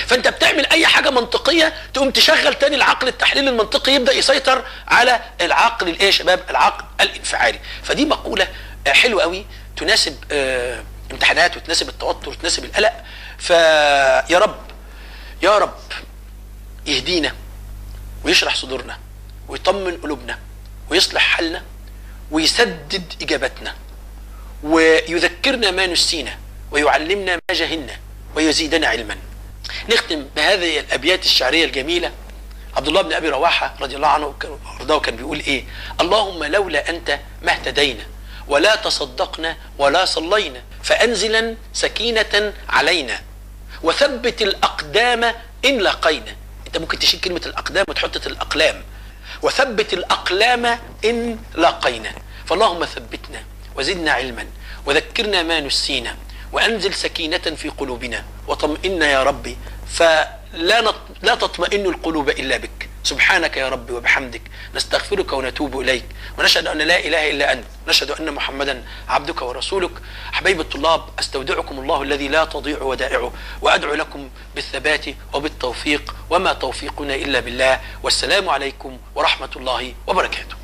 فأنت بتعمل أي حاجة منطقية تقوم تشغل تاني العقل التحليلي المنطقي يبدأ يسيطر على العقل الإيه يا شباب؟ العقل الانفعالي. فدي مقولة حلوة قوي تناسب آه، امتحانات وتناسب التوتر وتناسب القلق. فيا رب يا رب يهدينا ويشرح صدورنا ويطمن قلوبنا ويصلح حالنا ويسدد اجابتنا ويذكرنا ما نسينا ويعلمنا ما جهلنا ويزيدنا علما. نختم بهذه الأبيات الشعرية الجميلة. عبد الله بن أبي رواحة رضي الله عنه وارضاه كان بيقول إيه؟ اللهم لولا أنت ما اهتدينا ولا تصدقنا ولا صلينا فانزلا سكينة علينا. وثبت الأقدام إن لقينا أنت ممكن تشيل كلمة الأقدام وتحط الأقلام. وثبت الأقلام إن لاقينا. فاللهم ثبتنا وزدنا علما وذكرنا ما نسينا وأنزل سكينة في قلوبنا. وطمئنا يا ربي فلا. لا تطمئن القلوب إلا بك. سبحانك يا ربي وبحمدك نستغفرك ونتوب إليك. ونشهد أن لا إله إلا أنت. نشهد أن محمدا عبدك ورسولك. حبايب الطلاب أستودعكم الله الذي لا تضيع ودائعه. وأدعو لكم بالثبات وبالتوفيق وما توفيقنا إلا بالله. والسلام عليكم ورحمة الله وبركاته.